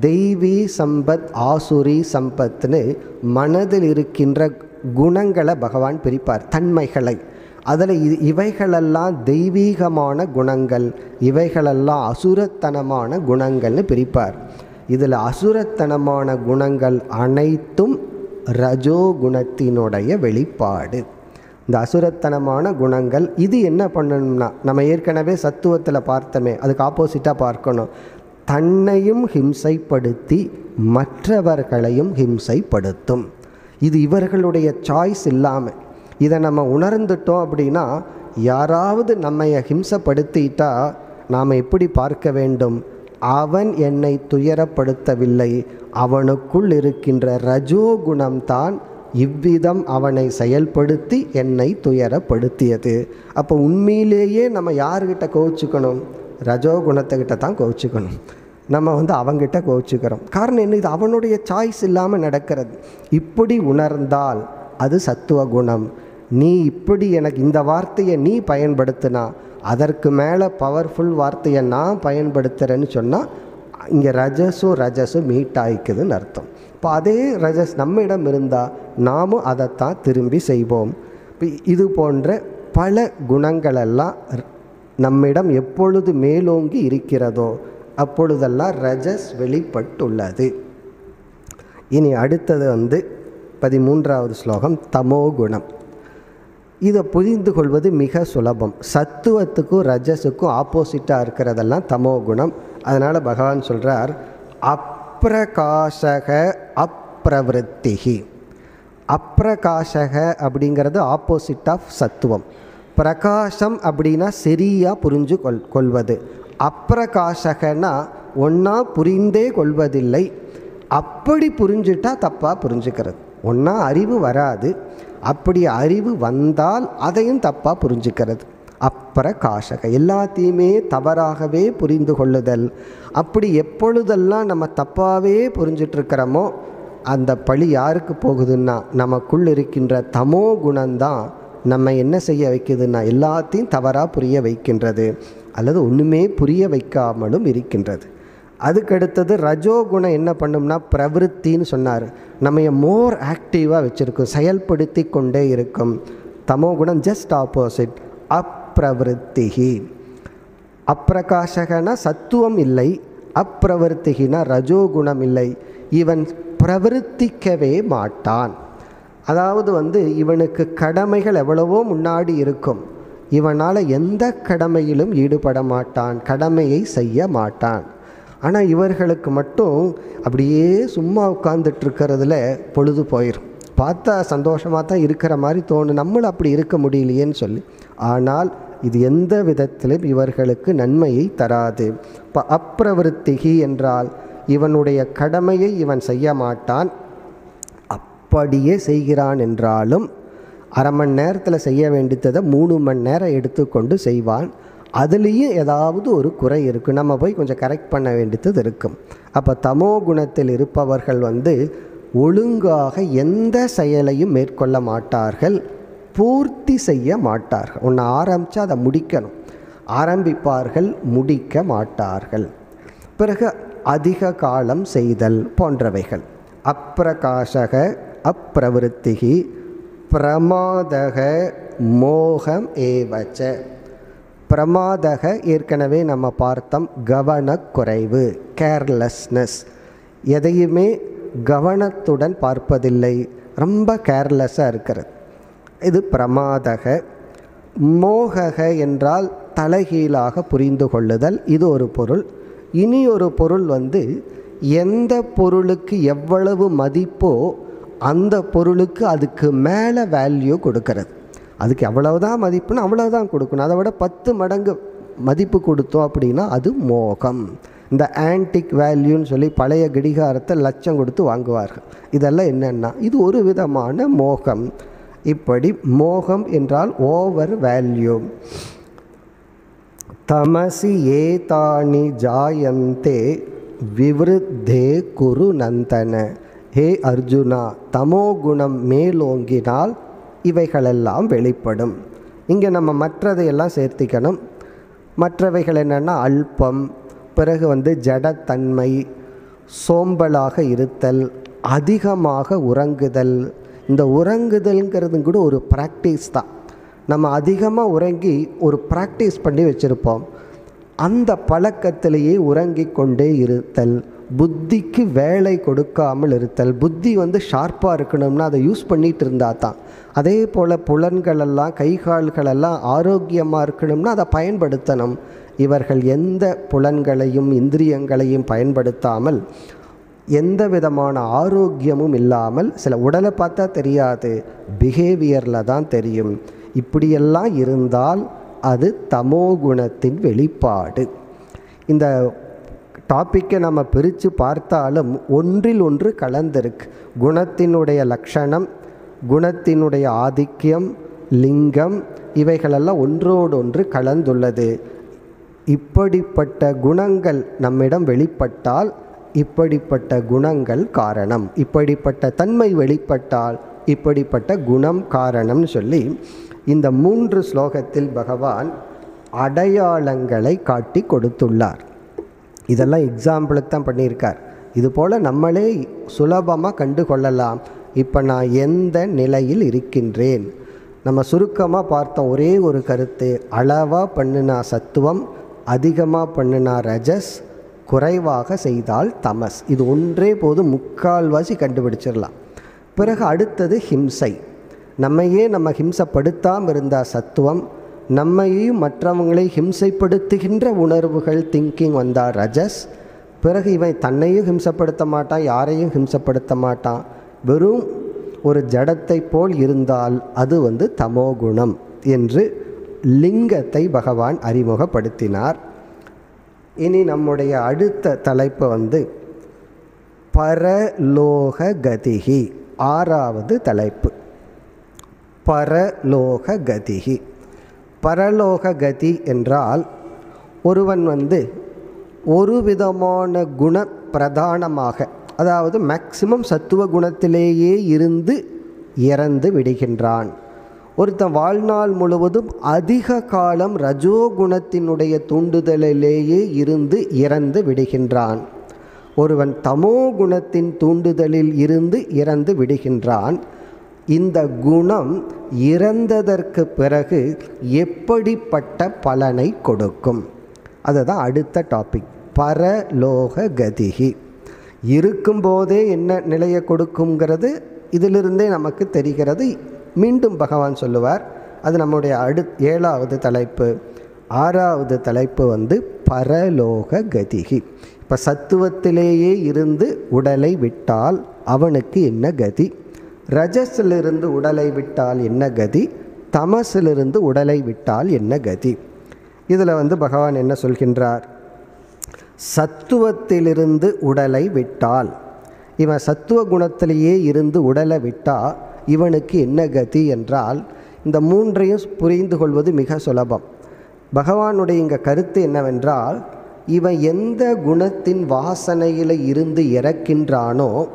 தெய்வீ சம்பத் ஆசுரி சம்பத்னு மனதில் இருக்கின்ற குணங்களை பகவான் பிரிப்பார் தன்மைகளை. அதில் இது இவைகளெல்லாம் தெய்வீகமான குணங்கள் இவைகளெல்லாம் அசுரத்தனமான குணங்கள்னு பிரிப்பார். இதில் அசுரத்தனமான குணங்கள் அனைத்தும் ரஜோகுணத்தினுடைய வெளிப்பாடு. இந்த அசுரத்தனமான குணங்கள் இது என்ன பண்ணணும்னா நம்ம ஏற்கனவே சத்துவத்தில் பார்த்தோமே அதுக்கு ஆப்போசிட்டாக பார்க்கணும். தன்னையும் ஹிம்சைப்படுத்தி மற்றவர்களையும் ஹிம்சைப்படுத்தும். இது இவர்களுடைய சாய்ஸ் இல்லாமல் இதை நம்ம உணர்ந்துட்டோம் அப்படின்னா யாராவது நம்மை ஹிம்சப்படுத்திட்டா நாம் எப்படி பார்க்க வேண்டும்? அவன் என்னை துயரப்படுத்தவில்லை. அவனுக்குள் இருக்கின்ற ரஜோகுணம்தான் இவ்விதம் அவனை செயல்படுத்தி என்னை துயரப்படுத்தியது. அப்போ உண்மையிலேயே நம்ம யார்கிட்ட கோவிச்சுக்கணும்? ரஜோகுணத்துக்கிட்ட தான் கோவிச்சுக்கணும். நம்ம வந்து அவங்கிட்ட கோவிச்சுக்கிறோம். காரணம் என்ன? இது அவனுடைய சாய்ஸ் இல்லாமல் நடக்கிறது. இப்படி உணர்ந்தால் அது சத்துவ குணம். நீ இப்படி எனக்கு இந்த வார்த்தையை நீ பயன்படுத்தினா அதற்கு மேலே பவர்ஃபுல் வார்த்தையை நான் பயன்படுத்துகிறேன்னு சொன்னால் இங்கே ரஜஸும் ரஜஸும் மீட் ஆகிக்குதுன்னு அர்த்தம். இப்போ அதே ரஜஸ் நம்மிடம் இருந்தால் நாமும் அதைத்தான் திரும்பி செய்வோம். இப்போ இது போன்ற பல குணங்களெல்லாம் நம்மிடம் எப்பொழுது மேலோங்கி இருக்கிறதோ அப்பொழுதெல்லாம் ரஜஸ் வெளிப்பட்டுள்ளது. இனி அடுத்தது வந்து பதிமூன்றாவது ஸ்லோகம் தமோ குணம். இதை புரிந்து கொள்வது மிக சுலபம். சத்துவத்துக்கும் ரஜஸுக்கும் ஆப்போசிட்டாக இருக்கிறதெல்லாம் தமோ குணம். அதனால் பகவான் சொல்கிறார் அப்பிரகாசக அப்பிரவருத்திகி அப்பிரகாசக அப்படிங்கிறது ஆப்போசிட் ஆஃப் சத்துவம். பிரகாசம் அப்படின்னா சரியாக புரிஞ்சு கொள் கொள்வது. அப்பிரகாசகன்னா ஒன்றா புரிந்தே கொள்வதில்லை. அப்படி புரிஞ்சுட்டா தப்பாக புரிஞ்சுக்கிறது. ஒன்றா அறிவு வராது. அப்படி அறிவு வந்தால் அதையும் தப்பாக புரிஞ்சுக்கிறது. அப்பிரகாசக எல்லாத்தையுமே தவறாகவே புரிந்து கொள்ளுதல். அப்படி எப்பொழுதெல்லாம் நம்ம தப்பாகவே புரிஞ்சிட்ருக்கிறோமோ அந்த பழி யாருக்கு போகுதுன்னா நமக்குள் இருக்கின்ற தமோ குணம்தான் நம்ம என்ன செய்ய வைக்குதுன்னா எல்லாத்தையும் தவறாக புரிய வைக்கின்றது. அல்லது ஒன்றுமே புரிய வைக்காமலும் இருக்கின்றது. அதுக்கடுத்தது ரஜோகுணம் என்ன பண்ணும்னா பிரவருத்தின்னு சொன்னார். நம்ம மோர் ஆக்டிவாக வச்சுருக்கும் செயல்படுத்தி கொண்டே இருக்கும். தமோ குணம் ஜஸ்ட் ஆப்போசிட் அப்பிரவருத்திகி அப்பிரகாசகனா சத்துவம் இல்லை அப்பிரவருத்திகினா ரஜோகுணம் இல்லை. இவன் பிரவருத்திக்கவே மாட்டான். அதாவது வந்து இவனுக்கு கடமைகள் எவ்வளவோ முன்னாடி இருக்கும். இவனால் எந்த கடமையிலும் ஈடுபட மாட்டான் கடமையை செய்ய மாட்டான். ஆனால் இவர்களுக்கு மட்டும் அப்படியே சும்மா உட்காந்துட்டு இருக்கிறதுல பொழுது போயிடும் பார்த்தா சந்தோஷமாக தான் இருக்கிற மாதிரி தோணும். நம்மளும் அப்படி இருக்க முடியலையேன்னு சொல்லி. ஆனால் இது எந்த விதத்திலும் இவர்களுக்கு நன்மையை தராது. இப்போ அப்பிரவருத்திகி என்றால் இவனுடைய கடமையை இவன் செய்ய மாட்டான். அப்படியே செய்கிறான் என்றாலும் அரை மணி நேரத்தில் செய்ய வேண்டியதை மூணு மணி நேரம் எடுத்துக்கொண்டு செய்வான். அதுலேயும் ஏதாவது ஒரு குறை இருக்குது நம்ம போய் கொஞ்சம் கரெக்ட் பண்ண வேண்டியது இருக்கும். அப்போ தமோ குணத்தில் இருப்பவர்கள் வந்து ஒழுங்காக எந்த செயலையும் மேற்கொள்ள மாட்டார்கள். பூர்த்தி செய்ய மாட்டார்கள். ஒன்று ஆரம்பித்தா அதை முடிக்கணும். ஆரம்பிப்பார்கள் முடிக்க மாட்டார்கள். பிறகு அதிக காலம் செய்தல் போன்றவைகள். அப்பிரகாசக அப்பிரவருத்திகி பிரமாதக மோகம் ஏவச்ச. பிரமாதக ஏற்கனவே நம்ம பார்த்தோம் கவனக்குறைவு கேர்லெஸ்னஸ் எதையுமே கவனத்துடன் பார்ப்பதில்லை. ரொம்ப கேர்லெஸ்ஸாக இருக்கிறது. இது பிரமாதக. மோகக என்றால் தலைகீழாக புரிந்து கொள்ளுதல். இது ஒரு பொருள். இனி ஒரு பொருள் வந்து எந்த பொருளுக்கு எவ்வளவு மதிப்போ அந்த பொருளுக்கு அதுக்கு மேலே வேல்யூ கொடுக்கறது. அதுக்கு எவ்வளவுதான் மதிப்புன்னு அவ்வளவுதான் கொடுக்கணும். அதை விட பத்து மடங்கு மதிப்பு கொடுத்தோம் அப்படின்னா அது மோகம். இந்த ஆன்டிக் வேல்யூன்னு சொல்லி பழைய கடிகாரத்தை லட்சம் கொடுத்து வாங்குவார்கள். இதெல்லாம் என்னென்னா இது ஒரு விதமான மோகம். இப்படி மோகம் என்றால் ஓவர் வேல்யூ தமசி ஏதானி ஜாயந்தே விவருத்தே குரு நந்தன. ஹே அர்ஜுனா தமோ குணம் மேலோங்கினால் இவைகளெல்லாம் வெளிப்படும். இங்கே நம்ம மற்றதையெல்லாம் சேர்த்திக்கணும். மற்றவைகள் என்னென்னா அல்பம் பிறகு வந்து ஜடத்தன்மை சோம்பலாக இருத்தல் அதிகமாக உறங்குதல். இந்த உறங்குதல்ங்கிறது கூட ஒரு ப்ராக்டிஸ் தான். நம்ம அதிகமாக உறங்கி ஒரு ப்ராக்டிஸ் பண்ணி வச்சுருப்போம். அந்த பழக்கத்திலேயே உறங்கி கொண்டே இருத்தல். புத்திக்கு வேலை கொடுக்காமல் இருத்தல் புத்தி வந்து ஷார்ப்பாக இருக்கணும்னா அதை யூஸ் பண்ணிகிட்டு இருந்தால் தான். அதே போல் புலன்களெல்லாம் கைகால்களெல்லாம் ஆரோக்கியமாக இருக்கணும்னா அதை பயன்படுத்தணும். இவர்கள் எந்த புலன்களையும் இந்திரியங்களையும் பயன்படுத்தாமல் எந்த விதமான ஆரோக்கியமும் இல்லாமல் சில உடலை பார்த்தா தெரியாது பிஹேவியரில் தான் தெரியும். இப்படியெல்லாம் இருந்தால் அது தமோ குணத்தின் வெளிப்பாடு. இந்த டாப்பிக்கை நம்ம பிரித்து பார்த்தாலும் ஒன்றில் ஒன்று கலந்திருக்கு. குணத்தினுடைய லட்சணம் குணத்தினுடைய ஆதிக்கியம் லிங்கம் இவைகளெல்லாம் ஒன்றோடு ஒன்று கலந்துள்ளது. இப்படிப்பட்ட குணங்கள் நம்மிடம் வெளிப்பட்டால் இப்படிப்பட்ட குணங்கள் காரணம். இப்படிப்பட்ட தன்மை வெளிப்பட்டால் இப்படிப்பட்ட குணம் காரணம்னு சொல்லி இந்த மூன்று ஸ்லோகத்தில் பகவான் அடையாளங்களை காட்டி கொடுத்துள்ளார். இதெல்லாம் எக்ஸாம்பிளுக்கு தான் பண்ணியிருக்கார். இது போல் நம்மளே சுலபமாக கண்டு கொள்ளலாம் இப்போ நான் எந்த நிலையில் இருக்கின்றேன்? நம்ம சுருக்கமாக பார்த்தோம் ஒரே ஒரு கருத்து அளவாக பண்ணுனா சத்துவம் அதிகமாக பண்ணுனா ரஜஸ் குறைவாக செய்தால் தமஸ். இது ஒன்றே போதும் முக்கால்வாசி கண்டுபிடிச்சிடலாம். பிறகு அடுத்தது ஹிம்சை. நம்மையே நம்ம ஹிம்சப்படுத்தாமல் இருந்தால் சத்துவம் நம்மையும் மற்றவங்களை ஹிம்சைப்படுத்துகின்ற உணர்வுகள் திங்கிங் வந்தால் ரஜஸ். பிறகு இவன் தன்னையும் ஹிம்சப்படுத்த மாட்டான் யாரையும் ஹிம்சப்படுத்த மாட்டான். வெறும் ஒரு ஜடத்தை போல் இருந்தால் அது வந்து தமோகுணம் என்று லிங்கத்தை பகவான் அறிமுகப்படுத்தினார். இனி நம்முடைய அடுத்த தலைப்பு வந்து பரலோக கதிகி ஆறாவது தலைப்பு. பரலோக கதிகி பரலோக கதி என்றால் ஒருவன் வந்து ஒரு விதமான குண பிரதானமாக அதாவது மேக்சிமம் சத்துவ குணத்திலேயே இருந்து இறந்து விடுகின்றான். ஒருத்தன் வாழ்நாள் முழுவதும் அதிக காலம் ரஜோகுணத்தினுடைய தூண்டுதலிலேயே இருந்து இறந்து விடுகின்றான். ஒருவன் தமோ குணத்தின் தூண்டுதலில் இருந்து இறந்து விடுகின்றான். இந்த குணம் இறந்ததற்கு பிறகு எப்படிப்பட்ட பலனை கொடுக்கும்? அதுதான் அடுத்த டாபிக் பரலோக கதிகி இருக்கும்போதே என்ன நிலையை கொடுக்குங்கிறது இதிலிருந்தே நமக்கு தெரிகிறது. மீண்டும் பகவான் சொல்லுவார். அது நம்முடைய அடு ஏழாவது தலைப்பு. ஆறாவது தலைப்பு வந்து பரலோக கதிகி இப்போ சத்துவத்திலேயே இருந்து உடலை விட்டால் அவனுக்கு என்ன கதி? ரஜஸிலிருந்து உடலை விட்டால் என்ன கதி? தமசிலிருந்து உடலை விட்டால் என்ன கதி? இதில் வந்து பகவான் என்ன சொல்கின்றார்? சத்துவத்திலிருந்து உடலை விட்டால். இவன் சத்துவ குணத்திலேயே இருந்து உடலை விட்டால் இவனுக்கு என்ன கதி என்றால் இந்த மூன்றையும் புரிந்து கொள்வது மிக சுலபம். பகவானுடைய இங்கே கருத்து என்னவென்றால் இவன் எந்த குணத்தின் வாசனையில் இருந்து இறக்கின்றானோ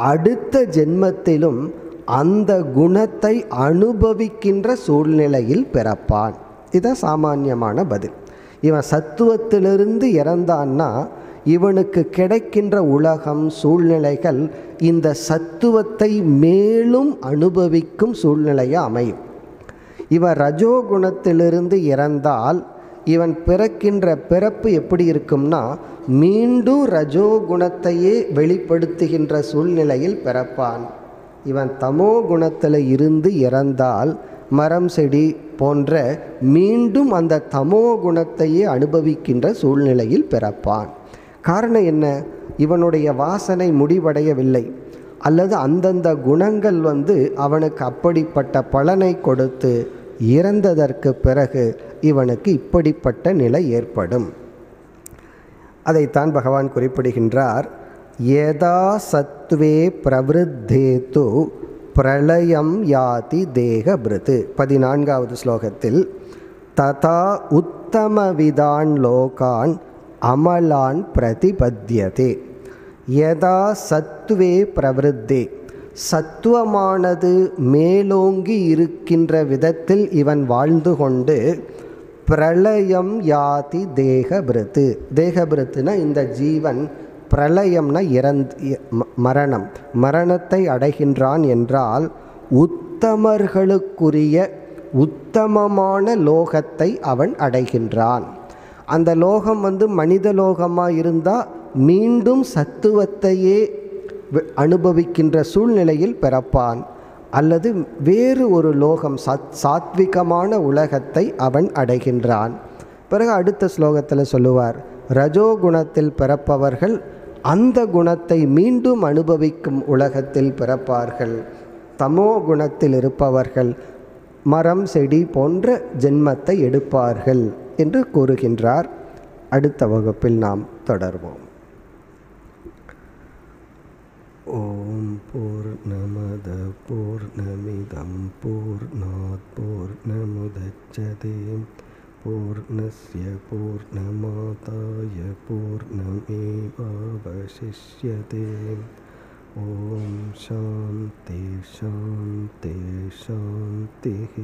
அடுத்த ஜென்மத்திலும் அந்த குணத்தை அனுபவிக்கின்ற சூழ்நிலையில் பிறப்பான். இதுதான் சாமானியமான பதில். இவன் சத்துவத்திலிருந்து இறந்தான்னா இவனுக்கு கிடைக்கின்ற உலகம் சூழ்நிலைகள் இந்த சத்துவத்தை மேலும் அனுபவிக்கும் சூழ்நிலையாக அமையும். இவன் ரஜோகுணத்திலிருந்து இறந்தால் இவன் பிறக்கின்ற பிறப்பு எப்படி இருக்கும்னா மீண்டும் ரஜோ குணத்தையே வெளிப்படுத்துகின்ற சூழ்நிலையில் பிறப்பான். இவன் தமோ குணத்தில் இருந்து இறந்தால் மரம் செடி போன்ற மீண்டும் அந்த தமோ குணத்தையே அனுபவிக்கின்ற சூழ்நிலையில் பிறப்பான். காரணம் என்ன? இவனுடைய வாசனை முடிவடையவில்லை. அல்லது அந்தந்த குணங்கள் வந்து அவனுக்கு அப்படிப்பட்ட பலனை கொடுத்து இறந்ததற்கு பிறகு இவனுக்கு இப்படிப்பட்ட நிலை ஏற்படும். அதைத்தான் பகவான் குறிப்பிடுகின்றார். எதா சத்வே பிரவருத்தேது பிரளயம் யாதி தேகபிருது. பதினான்காவது ஸ்லோகத்தில் ததா உத்தமவிதான் லோகான் அமலான் பிரதிபத்தியதே யதா சத்துவே பிரவருத்தே. சத்துவமானது மேலோங்கி இருக்கின்ற விதத்தில் இவன் வாழ்ந்து கொண்டு பிரளயம் யாதி தேகபிருத்து. தேகபிருத்துனா இந்த ஜீவன் பிரளயம்னா இறந் மரணம். மரணத்தை அடைகின்றான் என்றால் உத்தமர்களுக்குரிய உத்தமமான லோகத்தை அவன் அடைகின்றான். அந்த லோகம் வந்து மனித லோகமாக இருந்தால் மீண்டும் சத்துவத்தையே அனுபவிக்கின்ற சூழ்நிலையில் பிறப்பான். அல்லது வேறு ஒரு லோகம் சாத் சாத்விகமான உலகத்தை அவன் அடைகின்றான். பிறகு அடுத்த ஸ்லோகத்தில் சொல்லுவார் ரஜோகுணத்தில் பிறப்பவர்கள் அந்த குணத்தை மீண்டும் அனுபவிக்கும் உலகத்தில் பிறப்பார்கள். தமோ குணத்தில் இருப்பவர்கள் மரம் செடி போன்ற ஜென்மத்தை எடுப்பார்கள் என்று கூறுகின்றார். அடுத்த வகுப்பில் நாம் தொடர்வோம். ॐ पूर्णमद पूर्णमिदं पूर्णात् पूर्णमुदच्यते पूर्णस्य पूर्णमादाय पूर्णमेवावशिष्यते। ॐ शान्ति शान्ति शान्तिः